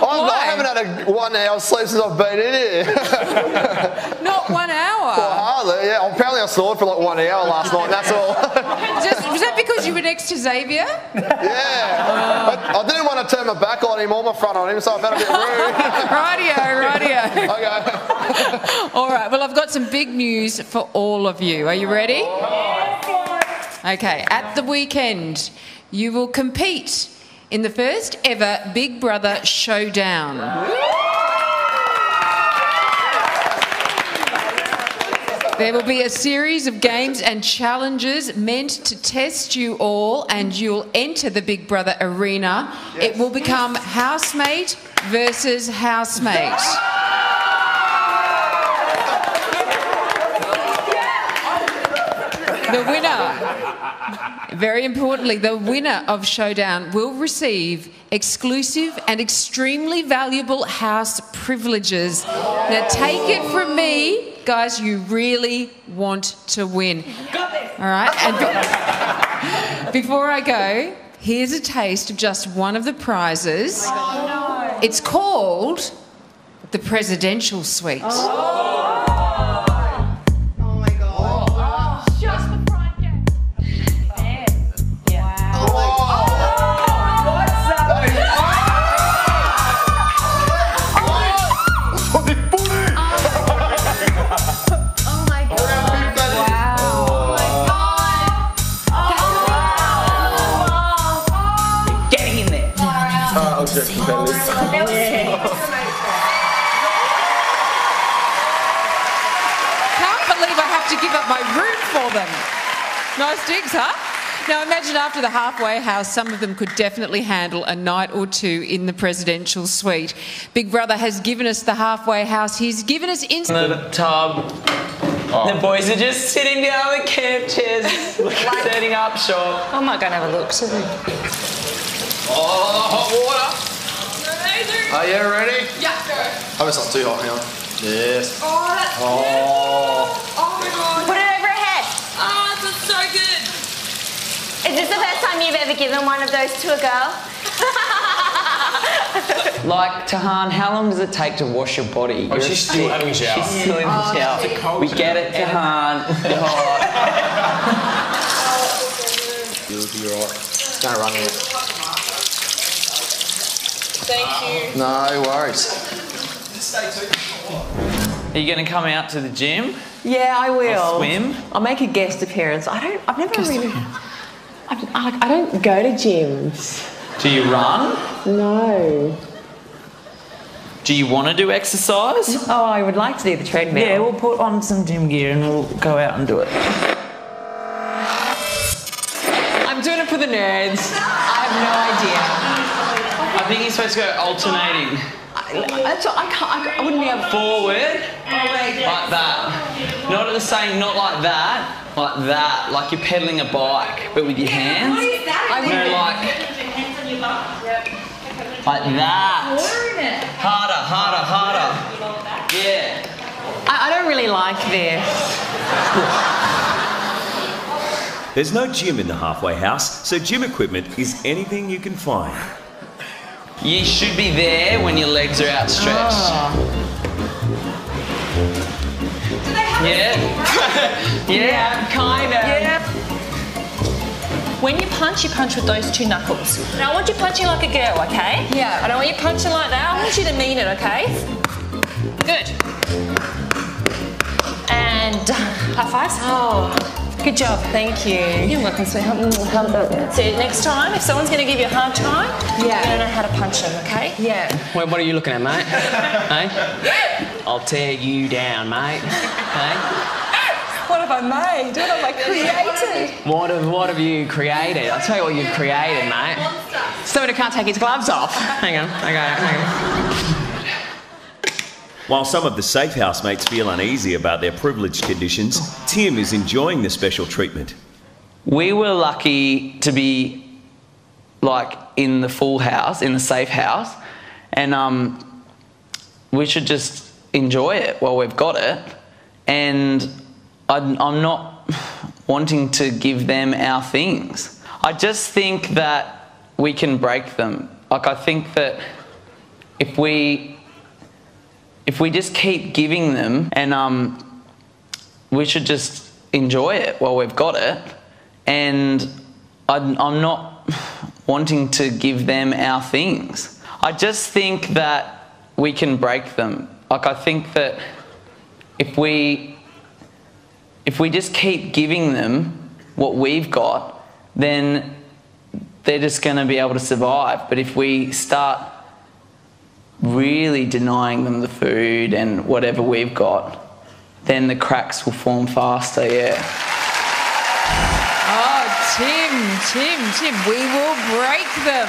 I'm, I haven't had a one hour sleep since I've been in here. Not one hour. Well, hardly, uh, yeah. Apparently I snored for like one hour last night, that's all. Just, was that because you were next to Xavier? yeah. I, I didn't want to turn my back on him or my front on him, so I felt a bit rude. Rightio, rightio. okay. All right, well, I've got some big news for all of you. Are you ready? Okay, at the weekend, you will compete in the first ever Big Brother Showdown. There will be a series of games and challenges meant to test you all, and you'll enter the Big Brother arena. It will become housemate versus housemate. The winner, very importantly, the winner of Showdown will receive exclusive and extremely valuable house privileges. Now, take it from me, guys, you really want to win. Got this. All right? And be- before I go, here's a taste of just one of the prizes. Oh, it's called the Presidential Suite. Getting Nice digs, huh? Now imagine after the halfway house, some of them could definitely handle a night or two in the presidential suite. Big Brother has given us the halfway house. He's given us In instant. the tub. The boys are just sitting down on the camp chairs, setting up shop. I might go and have a look. Oh, hot water. Are you ready? Yeah, go. Hope it's not too hot now. Yes. Oh, that's Oh. Oh my god. Put it over her head. Oh, this is so good. Is this the first time you've ever given one of those to a girl? Like, Tahan, how long does it take to wash your body? Oh, You're she's still having a shower. She's still in the Oh, shower. it's a cold we get it, Tahan. You'll be alright. Don't run it. Thank you. No worries. Are you going to come out to the gym? Yeah, I will. Or swim? I'll make a guest appearance. I don't. I've never really. I've, I, I don't go to gyms. Do you run? No. Do you want to do exercise? Oh, I would like to do the treadmill. Yeah, we'll put on some gym gear and we'll go out and do it. I'm doing it for the nerds. I have no idea. I think you're supposed to go alternating. That's what, I can't. I, I wouldn't be able. To. Forward. Like that. Not at the same, not like that. Like that. Like you're pedaling a bike, but with your hands. I No, like. Like that. Harder, harder, harder. Yeah. I, I don't really like this. There's no gym in the halfway house, so gym equipment is anything you can find. You should be there when your legs are outstretched. Yeah. yeah. kind of. Yeah. When you punch, you punch with those two knuckles. Now I want you punching like a girl, okay? Yeah. I don't want you punching like that. I want you to mean it, okay? Good. And uh, high fives. Oh, good job. Thank you. You're welcome, sweetheart. Mm, so next time, if someone's going to give you a hard time, Yeah. you're going to know how to punch them, okay? Yeah. What, what are you looking at, mate? hey? I'll tear you down, mate. Hey? What have I made? What have I created? What have, what have you created? I'll tell you what you've created, mate. Someone who can't take his gloves off. Hang on. Okay, hang on. While some of the safe housemates feel uneasy about their privileged conditions, Tim is enjoying the special treatment. We were lucky to be like in the full house, in the safe house, and um, we should just enjoy it while we've got it. And I'm, I'm not wanting to give them our things. I just think that we can break them. Like I think that if we if we just keep giving them and um, we should just enjoy it while we've got it. And I'm, I'm not wanting to give them our things. I just think that we can break them. Like i think that if we if we just keep giving them what we've got then they're just going to be able to survive. But if we start really denying them the food and whatever we've got, then the cracks will form faster, yeah. Oh, Tim, Tim, Tim, we will break them.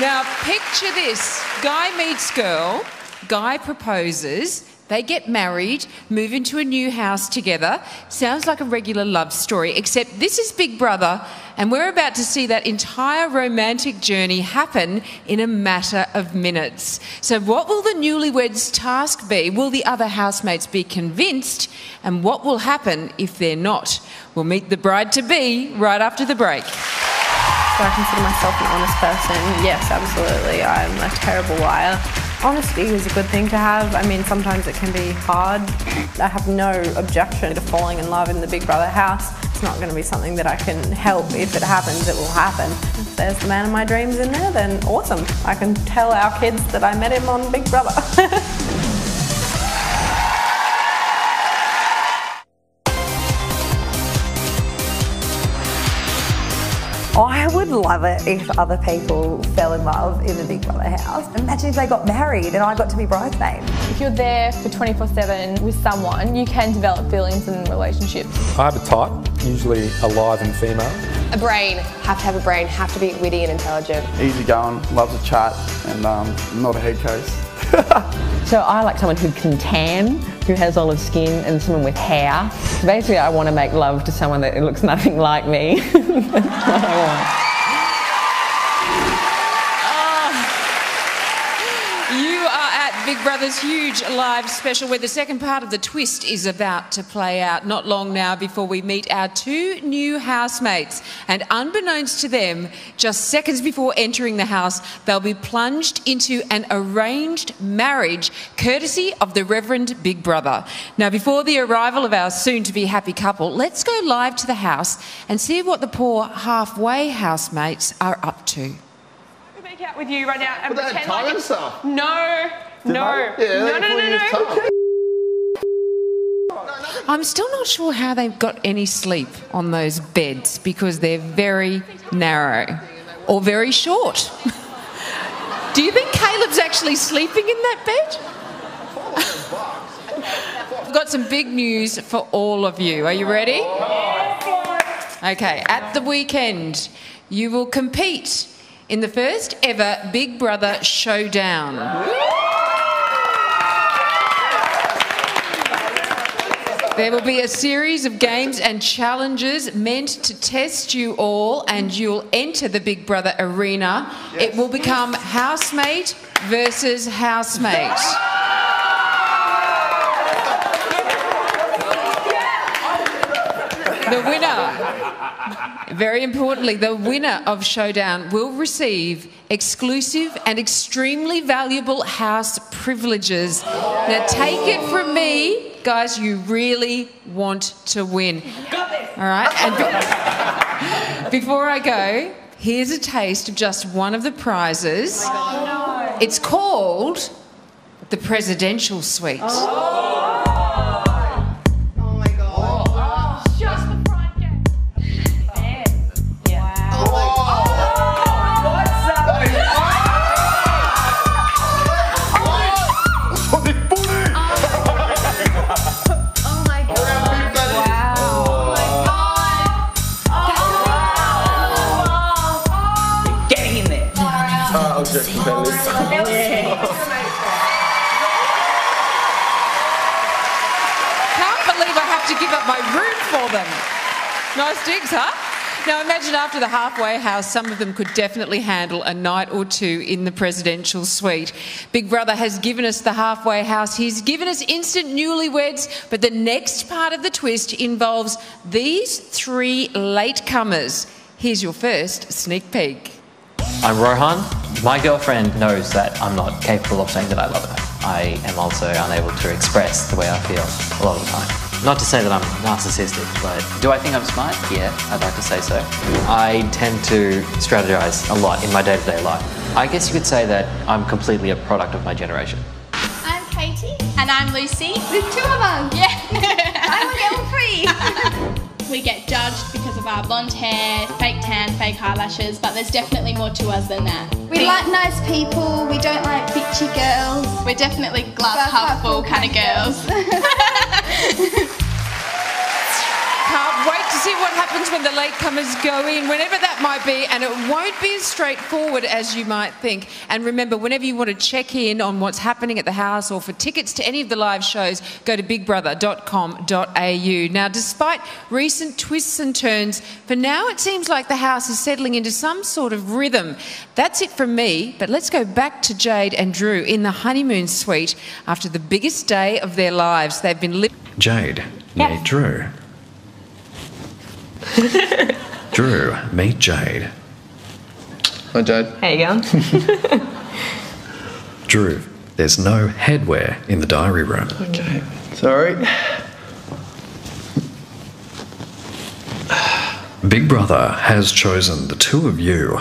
Now, picture this guy meets girl, guy proposes, they get married, move into a new house together. Sounds like a regular love story, except this is Big Brother, and we're about to see that entire romantic journey happen in a matter of minutes. So, what will the newlyweds' task be? Will the other housemates be convinced? And what will happen if they're not? We'll meet the bride to be right after the break. Do I consider myself an honest person? Yes, absolutely. I'm a terrible liar. Honesty is a good thing to have. I mean, sometimes it can be hard. I have no objection to falling in love in the Big Brother house. It's not going to be something that I can help. If it happens, it will happen. If there's the man of my dreams in there, then awesome. I can tell our kids that I met him on Big Brother. I would love it if other people fell in love in the Big Brother house. Imagine if they got married and I got to be bridesmaid. If you're there for 24 7 with someone, you can develop feelings and relationships. I have a type, usually alive and female. A brain, have to have a brain, have to be witty and intelligent. Easy going, loves to chat, and um, not a head case. So I like someone who can tan, who has olive skin, and someone with hair. Basically, I want to make love to someone that looks nothing like me. That's what I want. You are at Big Brother's huge live special where the second part of the twist is about to play out. Not long now before we meet our two new housemates. And unbeknownst to them, just seconds before entering the house, they'll be plunged into an arranged marriage courtesy of the Reverend Big Brother. Now, before the arrival of our soon to be happy couple, let's go live to the house and see what the poor halfway housemates are up to. Make out with you right now and But they had pretend time like it's stuff. no, Did no. Yeah, no, no, no, no, no. I'm still not sure how they've got any sleep on those beds because they're very narrow or very short. Do you think Caleb's actually sleeping in that bed? I've got some big news for all of you. Are you ready? Okay, at the weekend, you will compete in the first ever Big Brother Showdown. There will be a series of games and challenges meant to test you all, and you'll enter the Big Brother arena. It will become housemate versus housemate. The winner, very importantly, the winner of Showdown will receive exclusive and extremely valuable house privileges. Now, take it from me, guys, you really want to win. Got this. All right? And be- before I go, here's a taste of just one of the prizes. Oh, it's called the Presidential Suite. Getting Nice digs, huh? Now imagine after the halfway house, some of them could definitely handle a night or two in the presidential suite. Big Brother has given us the halfway house. He's given us instant newlyweds, but the next part of the twist involves these three latecomers. Here's your first sneak peek. I'm Rohan. My girlfriend knows that I'm not capable of saying that I love her. I am also unable to express the way I feel a lot of the time. Not to say that I'm narcissistic, but do I think I'm smart? Yeah, I'd like to say so. I tend to strategize a lot in my day to day life. I guess you could say that I'm completely a product of my generation. I'm Katie. And I'm Lucy. There's two of us. Yeah. I'm a girl three. We get judged because of our blonde hair, fake tan, fake eyelashes, but there's definitely more to us than that. We like nice people. We don't like bitchy girls. We're definitely glass, half full kind of girls. To see what happens when the latecomers go in, whenever that might be, and it won't be as straightforward as you might think. And remember, whenever you want to check in on what's happening at the house or for tickets to any of the live shows, go to bigbrother.com.au. Now, despite recent twists and turns, for now it seems like the house is settling into some sort of rhythm. That's it from me, but let's go back to Jade and Drew in the honeymoon suite after the biggest day of their lives. They've been living. Jade, meet Drew. Drew, meet Jade. Hi, Jade. How you going? Drew, there's no headwear in the diary room. Okay. Sorry. Big Brother has chosen the two of you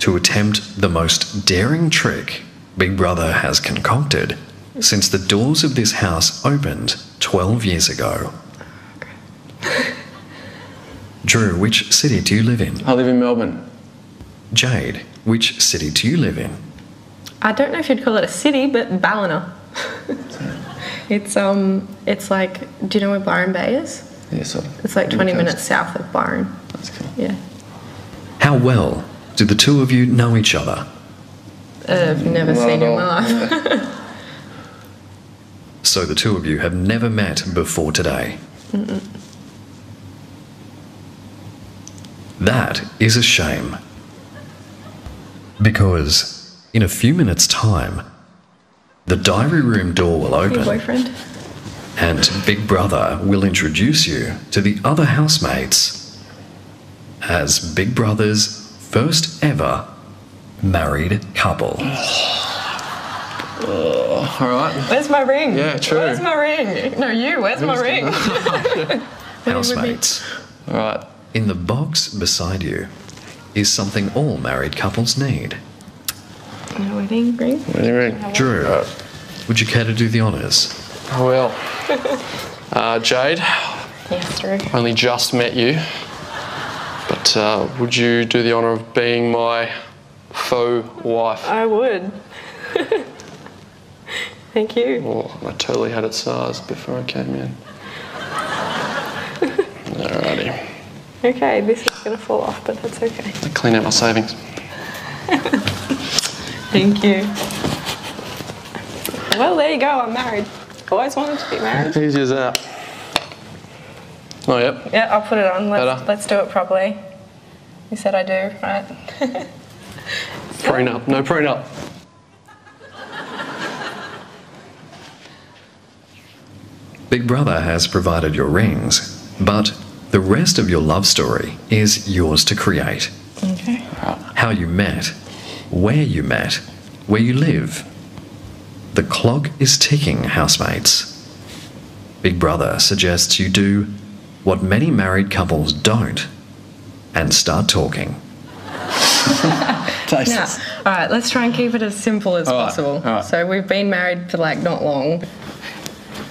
to attempt the most daring trick Big Brother has concocted since the doors of this house opened 12 years ago. Drew, which city do you live in? I live in Melbourne. Jade, which city do you live in? I don't know if you'd call it a city, but Ballina. it's um, it's like, do you know where Byron Bay is? Yeah, sort It's like 20 coast. minutes south of Byron. That's cool. Yeah. How well do the two of you know each other? Uh, I've never Not seen at in my life. So the two of you have never met before today. Mm-mm. That is a shame. Because in a few minutes' time, The diary room door will Your open, boyfriend. and Big Brother will introduce you to the other housemates as Big Brother's first ever married couple. Oh, all right. Where's my ring? Yeah, true. Where's my ring? No, you. Where's my ring? Housemates. All right. In the box beside you is something all married couples need. My wedding ring. Wedding ring. Drew, would you care to do the honours? I will. Uh, Jade, Yes, Drew. only just met you, but uh, would you do the honour of being my faux wife? I would. Thank you. Oh, I totally had it SARS before I came in. Alrighty. Okay, this is gonna fall off, but that's okay. I Clean out my savings. Thank you. Well, there you go. I'm married. Always wanted to be married. Easy as that. Oh, yep. Yeah, I'll put it on. Let's, Better. let's do it properly. You said I do, right? Prenup. No prenup. Big Brother has provided your rings, but the rest of your love story is yours to create. Okay. How you met, where you met, where you live. The clock is ticking, housemates. Big Brother suggests you do what many married couples don't and start talking. Now, all right, let's try and keep it as simple as All right, possible. all right. So we've been married for like not long.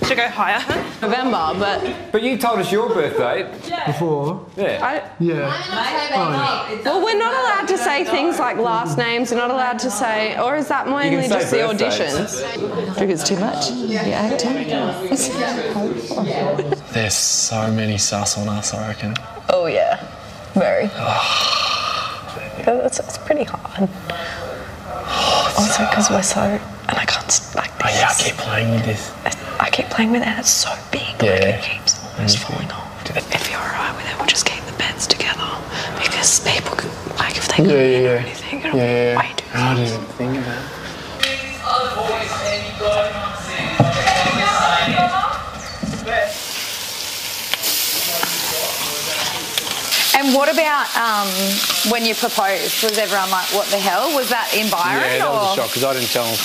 Should go higher. November, but But you told us your birth date. Before? Yeah. I, Yeah. well, we're not allowed to say things like last names. We're not allowed to say, or is that mainly say just the birthdays. auditions? Think it's too much? You're acting? There's so many sus on us, I reckon. Oh yeah, very. it's, it's pretty hard. Oh, also, because we're so, and I can't s- like Oh, yeah, I keep playing with this. I keep playing with it. and It's so big. Yeah. Like it keeps almost falling off. If you're alright with it, we'll just keep the beds together because people, can, like, if they Yeah, can't yeah, hear yeah. anything, Yeah, it'll yeah, yeah. way too I didn't even think of that. And what about um, when you proposed? Was everyone like, what the hell? Was that in Byron? yeah, that or? was a shock because I didn't tell him.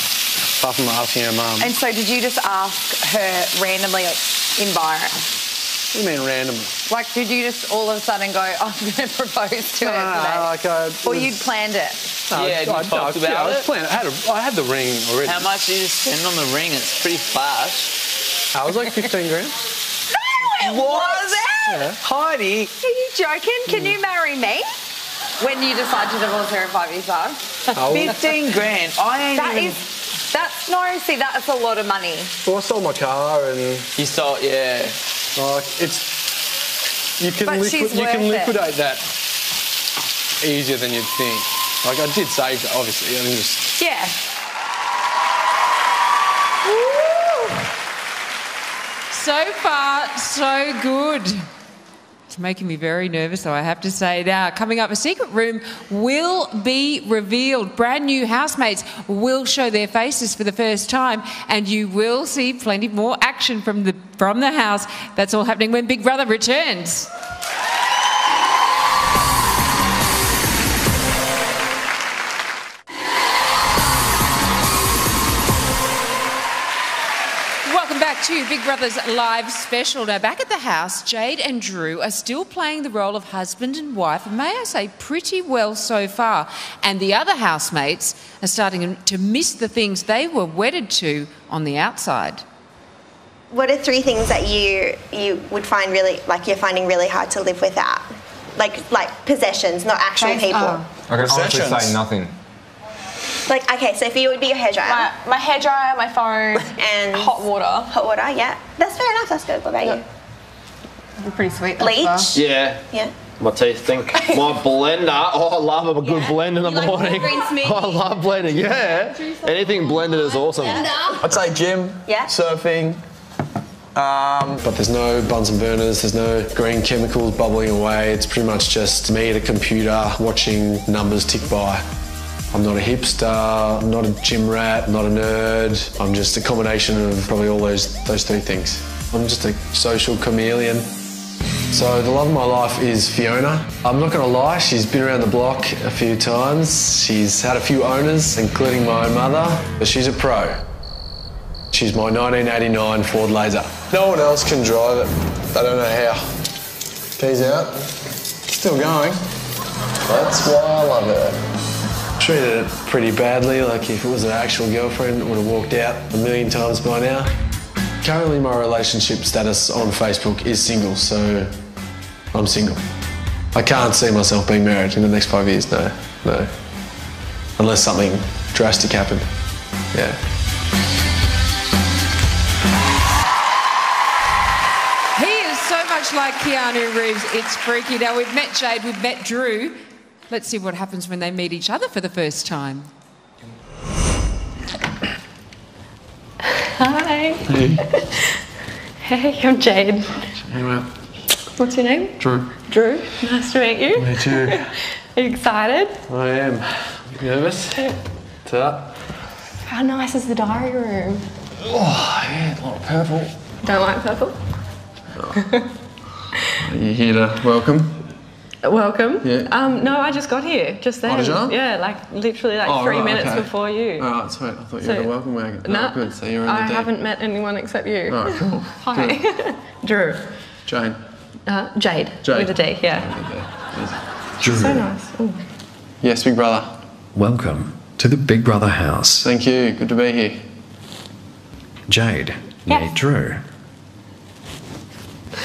Apart from asking her mum. And so did you just ask her randomly in Byron? What do you mean randomly? Like, did you just all of a sudden go, oh, I'm going to propose to No, her no, today? no, like I. or you'd planned it? No, Yeah, you I, talked I, about yeah, I was it? planning. I had, a, I had the ring already. How much did you spend on the ring? It's pretty fast. I was like 15 grand. No, it was it? Yeah. Heidi. Are you joking? Can you marry me? When you decide to divorce her in five years' time? Oh. 15 grand. I ain't That even... is, that's no, see, that's a lot of money. Well, I sold my car and You saw, yeah. like it's you can But liqui- she's you can worth it. liquidate that easier than you'd think. Like I did save that, obviously. I didn't just Yeah. So far, so good. It's making me very nervous, though, I have to say. Now, coming up, a secret room will be revealed. Brand new housemates will show their faces for the first time, and you will see plenty more action from the, from the house. That's all happening when Big Brother returns. Back to Big Brother's live special. Now, back at the house, Jade and Drew are still playing the role of husband and wife, and may I say, pretty well so far. And the other housemates are starting to miss the things they were wedded to on the outside. What are three things that you you would find really like you're finding really hard to live without? Like like possessions, not actual Thanks. people. Oh. I can honestly say nothing. Like okay, so for you it would be your hairdryer My, my hairdryer, my phone, and hot water. hot water. Yeah, that's fair enough. That's good. What about you? Pretty sweet. Bleach. Yeah. Yeah. My teeth think. My blender. Oh, I love a good blend in the like morning. green smoothie? I love blending. Yeah. Anything blended is awesome. I'd say gym, Yeah. surfing. Um, but there's no Bunsen burners, there's no green chemicals bubbling away. It's pretty much just me at a computer watching numbers tick by. I'm not a hipster, I'm not a gym rat, not a nerd. I'm just a combination of probably all those, those three things. I'm just a social chameleon. So the love of my life is Fiona. I'm not going to lie, she's been around the block a few times. She's had a few owners, including my own mother, but she's a pro. She's my 1989 Ford Laser. No one else can drive it. They don't know how. Keys out. Still going. That's why I love her. Treated it pretty badly, like if it was an actual girlfriend, would have walked out a million times by now. Currently, my relationship status on Facebook is single, so I'm single. I can't see myself being married in the next five years, no, no. Unless something drastic happened. Yeah. He is so much like Keanu Reeves, it's freaky. Now, we've met Jade, we've met Drew. Let's see what happens when they meet each other for the first time. Hi. Hey. Hey, I'm Jade. Hey, man. What's your name? Drew. Drew. Nice to meet you. Me too. Are you excited? I am. You nervous? What's up? How nice is the diary room? Oh, yeah, a lot of purple. Don't like purple? Are you here to welcome? Welcome. Yeah. Um, no, I just got here just then. Oh. Yeah, like literally like Oh, three right, minutes okay. before you. Oh, all right, sweet. I thought you So- were the welcome wagon. No, oh, good. So you're in the I deep. haven't met anyone except you. All right, cool. Hi. Drew. Jane. Uh, Jade. Jade. With a D, yeah. Drew, So nice. Ooh. Yes, big brother. welcome to the Big Brother house. Thank you. Good to be here. Jade, meet Drew.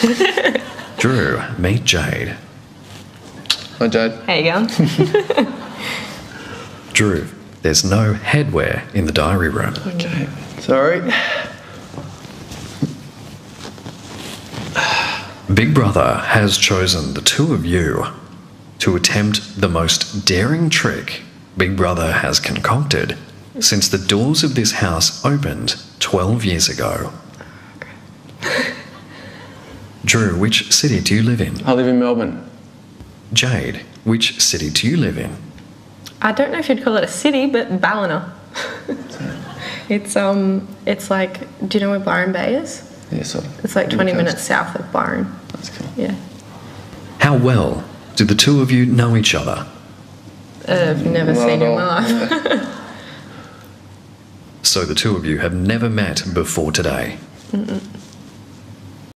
Drew, meet Jade. Hi, Jade. How you going? Drew, there's no headwear in the diary room. Okay. Sorry. Big Brother has chosen the two of you to attempt the most daring trick Big Brother has concocted since the doors of this house opened 12 years ago. Drew, which city do you live in? I live in Melbourne. Jade, which city do you live in? I don't know if you'd call it a city, but Ballina. it's um, it's like, do you know where Byron Bay is? Yeah, sort of. It's like 20 minutes south of Byron. That's cool. Yeah. How well do the two of you know each other? Uh, I've never Not seen at you in my life. So the two of you have never met before today. Mm-mm.